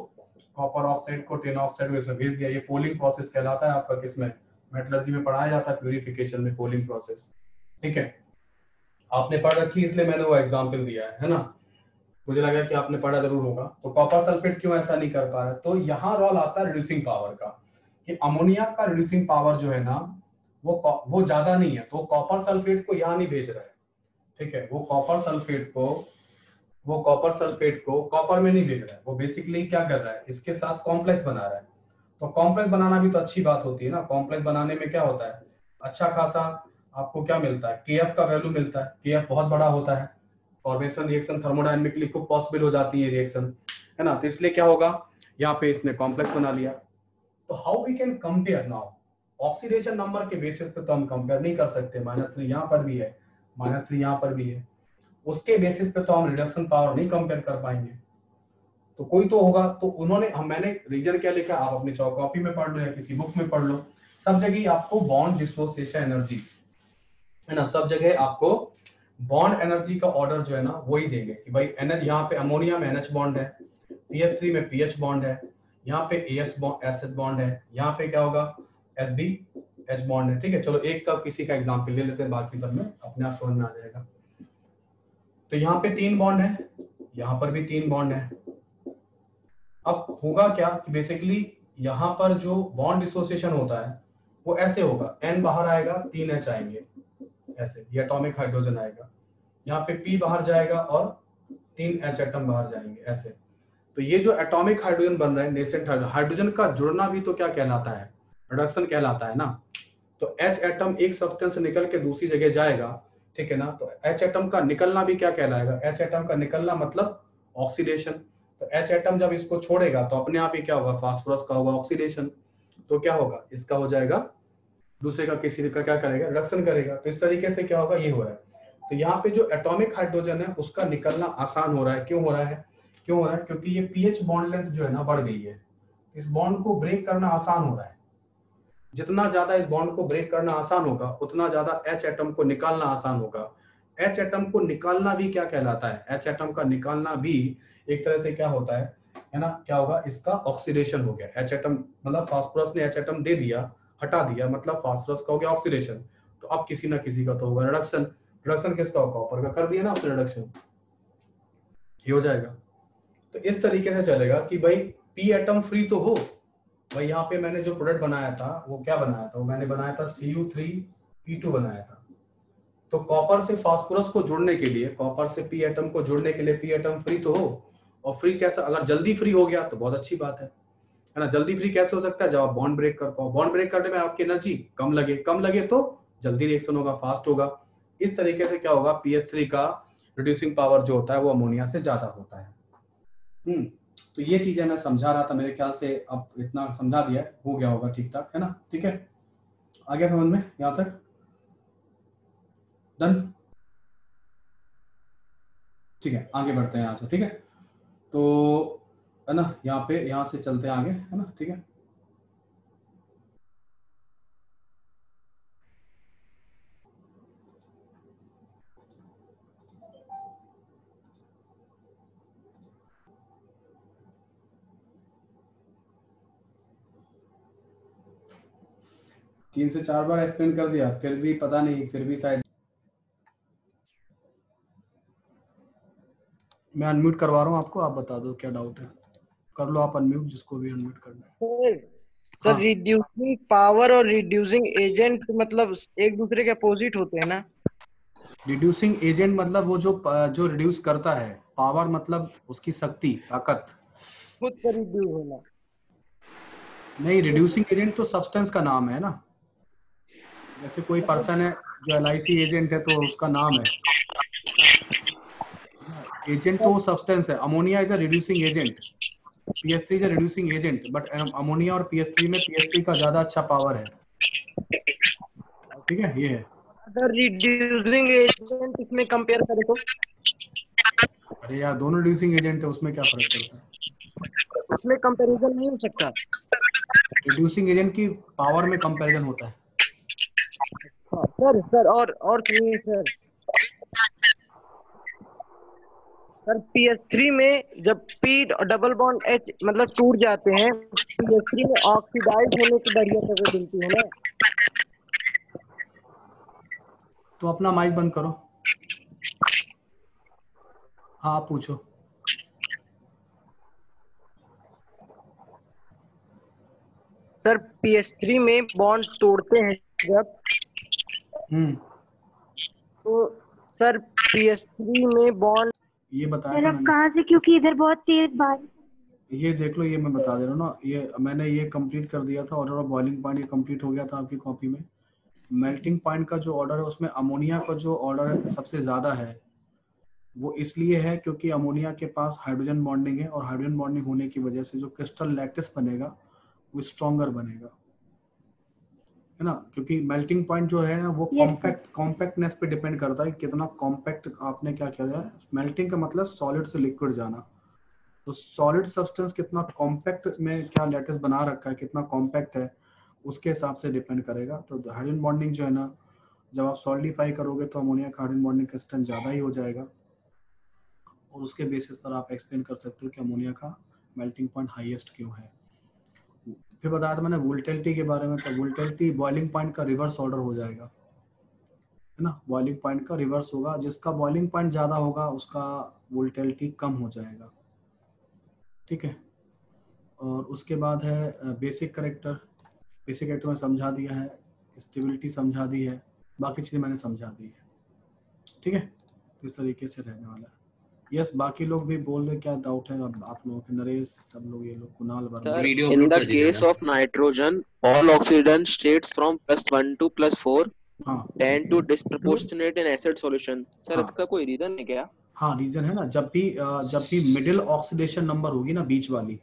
कॉपर ऑक्साइड को टेन ऑक्साइड को इसमें भेज दिया। ये पोलिंग प्रोसेस कहलाता है आपका किसमें मेटलर्जी में पढ़ाया जाता है प्यूरिफिकेशन में पोलिंग प्रोसेस ठीक है? आपने पढ़ रखी, इसलिए मैंने वो एग्ज़ाम्पल दिया है है ना? मुझे लगा कि आपने पढ़ा ज़रूर होगा। तो कॉपर सल्फेट क्यों ऐसा नहीं कर पा रहा? तो यहाँ रोल आता है रिड्यूसिंग पावर का, कि अमोनिया का रिड्यूसिंग पावर जो है ना, वो वो ज़्यादा नहीं है। तो कॉपर सल्फेट को यहाँ नहीं भेज रहा है। ठीक है? वो कॉपर सल्फेट को, वो कॉपर सल्फेट को कॉपर में नहीं भेज रहा है। वो बेसिकली क्या कर रहा है? इसके साथ कॉम्प्लेक्स बना रहा है। तो कॉम्प्लेक्स बनाना भी तो अच्छी बात होती है ना। कॉम्प्लेक्स बनाने में क्या होता है? अच्छा खासा आपको क्या मिलता है? केएफ का वैल्यू मिलता है। के बहुत बड़ा होता है। फॉर्मेशन रिएक्शन थर्मोडाइनमिकली खूब पॉसिबल हो जाती है रिएक्शन है ना? तो इसलिए क्या होगा? यहाँ पे इसने कॉम्प्लेक्स बना लिया। तो how we can compare now oxidation number के बेसिस पे तो हम कंपेयर नहीं कर सकते। माइनस थ्री यहाँ पर भी है माइनस थ्री यहाँ पर भी है। उसके बेसिस पे तो हम रिडक्शन पावर नहीं कंपेयर कर पाएँगे। तो कोई तो होगा। तो उन्होंने, हम, मैंने रीजन क्या लिखा? आप अपनी चौक कॉपी में पढ़ लो या किसी बुक में पढ़ लो। सब जगह आपको बॉन्ड डिसोसिएशन एनर्जी है ना? सब जगह आपको बॉन्ड एनर्जी का ऑर्डर जो है ना, वही देंगे कि भाई एनर्जी यहाँ पे अमोनिया में एनएच बॉन्ड है थ्री में पीएच बॉन्ड है, यहाँ पे एस एस बॉन्ड है, यहाँ पे क्या होगा? एस बी एच बॉन्ड है, ठीक है? चलो एक का किसी का एग्ज़ाम्पल ले लेते हैं, बाकी सब में अपने आप समझ में आ जाएगा। तो यहाँ पे तीन बॉन्ड है, यहाँ पर भी तीन बॉन्ड है। अब होगा क्या कि बेसिकली यहाँ पर जो बॉन्ड डिसोसिएशन होता है, वो ऐसे होगा एन बाहर आएगा, तीन एच आएँगे। ऐसे, ये एटॉमिक हाइड्रोजन आएगा। यहाँ पे पी बाहर जाएगा और तीन एच एटम बाहर जाएँगे, ऐसे। तो ये जो एटॉमिक हाइड्रोजन बन रहा है नेसेंट हाइड्रोजन का जुड़ना भी तो क्या कहलाता है? रिडक्शन कहलाता है ना? तो एच एटम एक सब्सटेंस से निकल के दूसरी जगह जाएगा, ठीक है ना? तो एच एटम का निकलना भी क्या कहलाएगा? एच एटम का निकलना मतलब ऑक्सीडेशन तो एच एटम जब इसको छोड़ेगा तो अपने आप ही क्या होगा? फास्फोरस का होगा ऑक्सीडेशन तो क्या होगा? इसका हो जाएगा दूसरे का किसी का क्या करेगा? रिडक्शन करेगा। तो इस तरीके से क्या होगा? ये हो रहा है। तो यहाँ पे जो एटॉमिक हाइड्रोजन है, उसका निकलना आसान हो रहा है। क्यों हो रहा है? क्यों हो रहा है? क्योंकि ये पीएच बॉन्ड लेंथ जो है ना, बढ़ गई है। इस बॉन्ड को ब्रेक करना आसान हो रहा है। जितना ज़्यादा इस बॉन्ड को ब्रेक करना आसान होगा, उतना ज़्यादा एच एटम को निकालना आसान होगा। एच एटम को निकालना भी क्या कहलाता है? एच एटम का निकालना भी एक तरह से क्या होता है? है ना? क्या होगा? इसका ऑक्सीडेशन हो गया। एच एटम मतलब फास्फोरस ने एच एटम दे दिया। हटा दिया मतलब फास्फोरस का हो गया ऑक्सीडेशन तो अब किसी ना किसी का तो होगा रिडक्शन रिडक्शन किसका होगा? कॉपर का। कर दिया ना उसने रिडक्शन ये हो जाएगा। तो इस तरीके से चलेगा कि भाई पी एटम फ्री तो हो, भाई यहाँ पे मैंने जो प्रोडक्ट बनाया था, वो क्या बनाया था? वो मैंने बनाया था C U three P two बनाया था। तो कॉपर से फास्फोरस को जुड़ने के लिए कॉपर से पी एटम को जुड़ने के लिए पी एटम फ्री तो हो। और फ्री कैसा? अगर जल्दी फ्री हो गया तो बहुत अच्छी बात है। है ना? जल्दी फ्री कैसे हो सकता है? जब आप बॉन्ड ब्रेक कर पाओ। बॉन्ड ब्रेक करने में आपकी एनर्जी कम लगे। कम लगे तो जल्दी रिएक्शन होगा फास्ट होगा। इस तरीके से क्या होगा? पी का रिड्यूसिंग पावर जो होता है, वो अमोनिया से ज़्यादा होता है। हम्म तो ये चीज़ें मैं समझा रहा था मेरे ख्याल से। अब इतना समझा दिया हो। गया होगा ठीक ठाक, है ना? ठीक है? आगे समझ में? यहाँ तक? डन ठीक है, आगे बढ़ते हैं यहाँ से, ठीक है? तो है ना? यहाँ पे, यहाँ से चलते हैं आगे, है ना? ठीक है? तीन से चार बार एक्सप्लेन कर दिया, फिर भी पता नहीं, फिर भी शायद मैं अनम्यूट करवा रहा हूँ आपको, आप बता दो क्या डाउट है। कर लो आप अनम्यूट जिसको भी अनम्यूट करना है। सर रिड्यूसिंग पावर और रिड्यूसिंग एजेंट मतलब एक दूसरे के अपोजिट होते हैं ना। रिड्यूसिंग एजेंट मतलब वो जो जो रिड्यूस करता है पावर मतलब उसकी शक्ति ताकत। खुद का रिड्यूस होना। नहीं रिड्यूसिंग एजेंट तो सब्सटेंस का नाम है ना। जैसे कोई पर्सन है जो एलआईसी एजेंट है तो उसका नाम है। एजेंट तो वो सब्सटेंस है। Ammonia is a reducing agent PS3 is a reducing agent but ammonia और PS3 में PS3 का ज़्यादा अच्छा पावर है। ठीक है? ये है। अगर रिड्यूसिंग एजेंट इसमें कंपेयर करें तो? अरे यार दोनों रिड्यूसिंग एजेंट है उसमें क्या फ़र्क पड़ता है? उसमें कंपैरिजन नहीं हो सकता। रिड्यूसिंग एजेंट की पावर में कंपैरिजन होता है। सर सर और और सर सर PS3 में जब P डबल बॉन्ड एच मतलब टूट जाते हैं PS3 में ऑक्सीडाइज होने की बढ़िया तरह मिलती है ना? तो अपना माइक बंद करो। हाँ पूछो। सर PS3 में बॉन्ड तोड़ते हैं जब? हम्म। तो सर PS3 में बॉन्ड ये बताया कहाँ से? क्योंकि इधर बहुत तेज बारिश। ये देख लो ये मैं बता दे रहा हूँ ना ये मैंने ये कंप्लीट कर दिया था ऑर्डर ऑफ़ बॉइलिंग पॉइंट ये कंप्लीट हो गया था आपकी कॉपी में। मेल्टिंग पॉइंट का जो ऑर्डर है उसमें अमोनिया का जो ऑर्डर सबसे ज़्यादा है वो इसलिए है क्योंकि अमोनिया के पास हाइड्रोजन बॉन्डिंग है और हाइड्रोजन बॉन्डिंग होने की वजह से जो क्रिस्टल लैटिस बनेगा वो स्ट्रॉन्गर बनेगा। है ना? क्योंकि मेल्टिंग पॉइंट जो है ना वो कॉम्पैक्ट कॉम्पैक्टनेस पे डिपेंड करता है कितना कॉम्पैक्ट आपने क्या किया है मेल्टिंग का मतलब सॉलिड से लिक्विड जाना। तो सॉलिड सब्सटेंस कितना कॉम्पैक्ट में क्या लेटेस्ट बना रखा है कितना कॉम्पैक्ट है उसके हिसाब से डिपेंड करेगा। तो हाइड्रोजन बॉन्डिंग जो है ना जब आप सॉलिडिफाई करोगे तो अमोनिया का हाइड्रोजन बॉन्डिंग का स्ट्रेंथ ज़्यादा ही हो जाएगा। और उसके बेसिस पर आप एक्सप्लेन कर सकते हो कि अमोनिया का मेल्टिंग पॉइंट हाईएस्ट क्यों है। फिर बताया था मैंने वोल्टेलिटी के बारे में तो वोल्टेलिटी बॉइलिंग पॉइंट का रिवर्स ऑर्डर हो जाएगा, है ना? बॉइलिंग पॉइंट का रिवर्स होगा, जिसका बॉइलिंग पॉइंट ज़्यादा होगा, उसका वोल्टेलिटी कम हो जाएगा। ठीक है? और उसके बाद है बेसिक करेक्टर बेसिक करेक्टर में समझा दिया है स्टेबिलिटी समझा दी है, बाकी चीज़ें मैंने समझा दी है। ठीक है? तो इस तरीके से रहने वाला है। यस बाकी लोग भी बोल रहे क्या डाउट है अब आप लोगों के नरेश सब लोग ये लोग कुणाल वर्मा कर दीजिएगा case of nitrogen, all oxidant states from plus one to plus four हाँ tend to disproportionate in acid solution. Sir, हाँ। इसका कोई रीजन है क्या? हाँ रीजन है ना जब भी जब भी मिडिल ऑक्सीडेशन नंबर होगी ना बीच वाली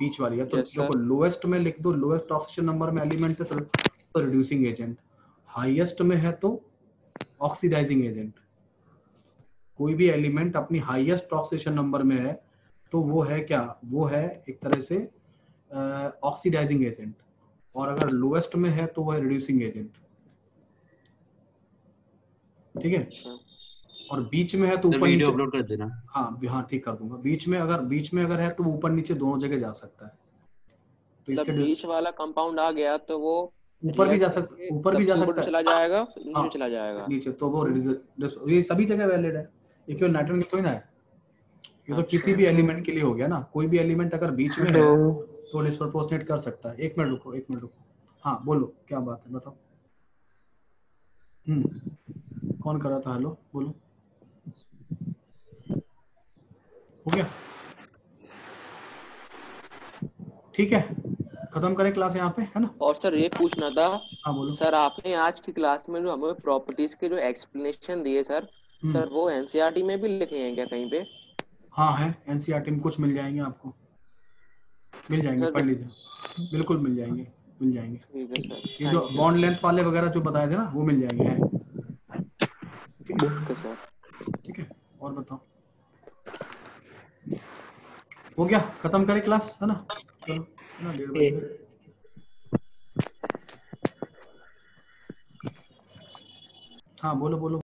बीच वाली है तो Yes. देखो लोएस्ट में लिख दो लोएस्ट ऑक्सीडेशन नंबर में एलिमेंट है तो, तो रिड्यूसिंग एजेंट हाईएस्ट में है तो ऑक्सीडाइजिंग एजेंट कोई भी एलिमेंट अपनी हाईएस्ट ऑक्सीडेशन नंबर में है तो वो है क्या? वो है एक तरह से ऑक्सीडाइजिंग एजेंट और अगर लोएस्ट में है तो वो है रिड्यूसिंग एजेंट ठीक है? अच्छा। और बीच में है तो ऊपर वीडियो नीचे अपलोड कर देना। हाँ हाँ ठीक कर दूँगा। बीच में अगर बीच में अगर है तो वो ऊपर नीचे दोनों जगह जा सकता है। तो मतलब इसके बीच वाला कंपाउंड आ गया तो वो ऊपर भी जा सकता ऊपर भी जा सकता है। चला जाएगा नीचे हाँ। चला जाएगा। नीचे तो वो ये सभी जगह वैलिड है। ये क्यों नाइट्रोजन की थोड़ी ना है। ये तो अच्छा। किसी भी एलिमेंट के लिए हो गया ना। कोई भी एलिमेंट अगर बीच में है तो डिस्प्रोपोर्शनेट कर सकता है। एक मिनट रुको एक मिनट रुको। हाँ बोलो क्या बात है बताओ। हम्म कौन कर रहा था? हेलो बोलो। हो गया? ठीक है खत्म करें क्लास यहाँ पे है ना? और सर ये पूछना था हाँ बोलो। सर आपने आज की क्लास में जो हमें प्रॉपर्टीज़ के जो एक्सप्लेनेशन दिए सर। सर वो एनसीईआरटी में भी लिखे हैं क्या कहीं पे? हाँ है। एनसीईआरटी में कुछ मिल जाएँगे आपको। मिल जाएँगे सर, पढ़ लीजिए। बिल्कुल मिल जाएँगे मिल जाएँगे। ये जो बॉन्ड लेंथ वाले वगैरह जो बताए थे ना वो मिल जाएँगे हैं। Okay sir. ठीक है और बताओ। हो गया? खत्म करें क्लास है ना? चलो ना डेढ़ बजे। हाँ बोलो बोलो।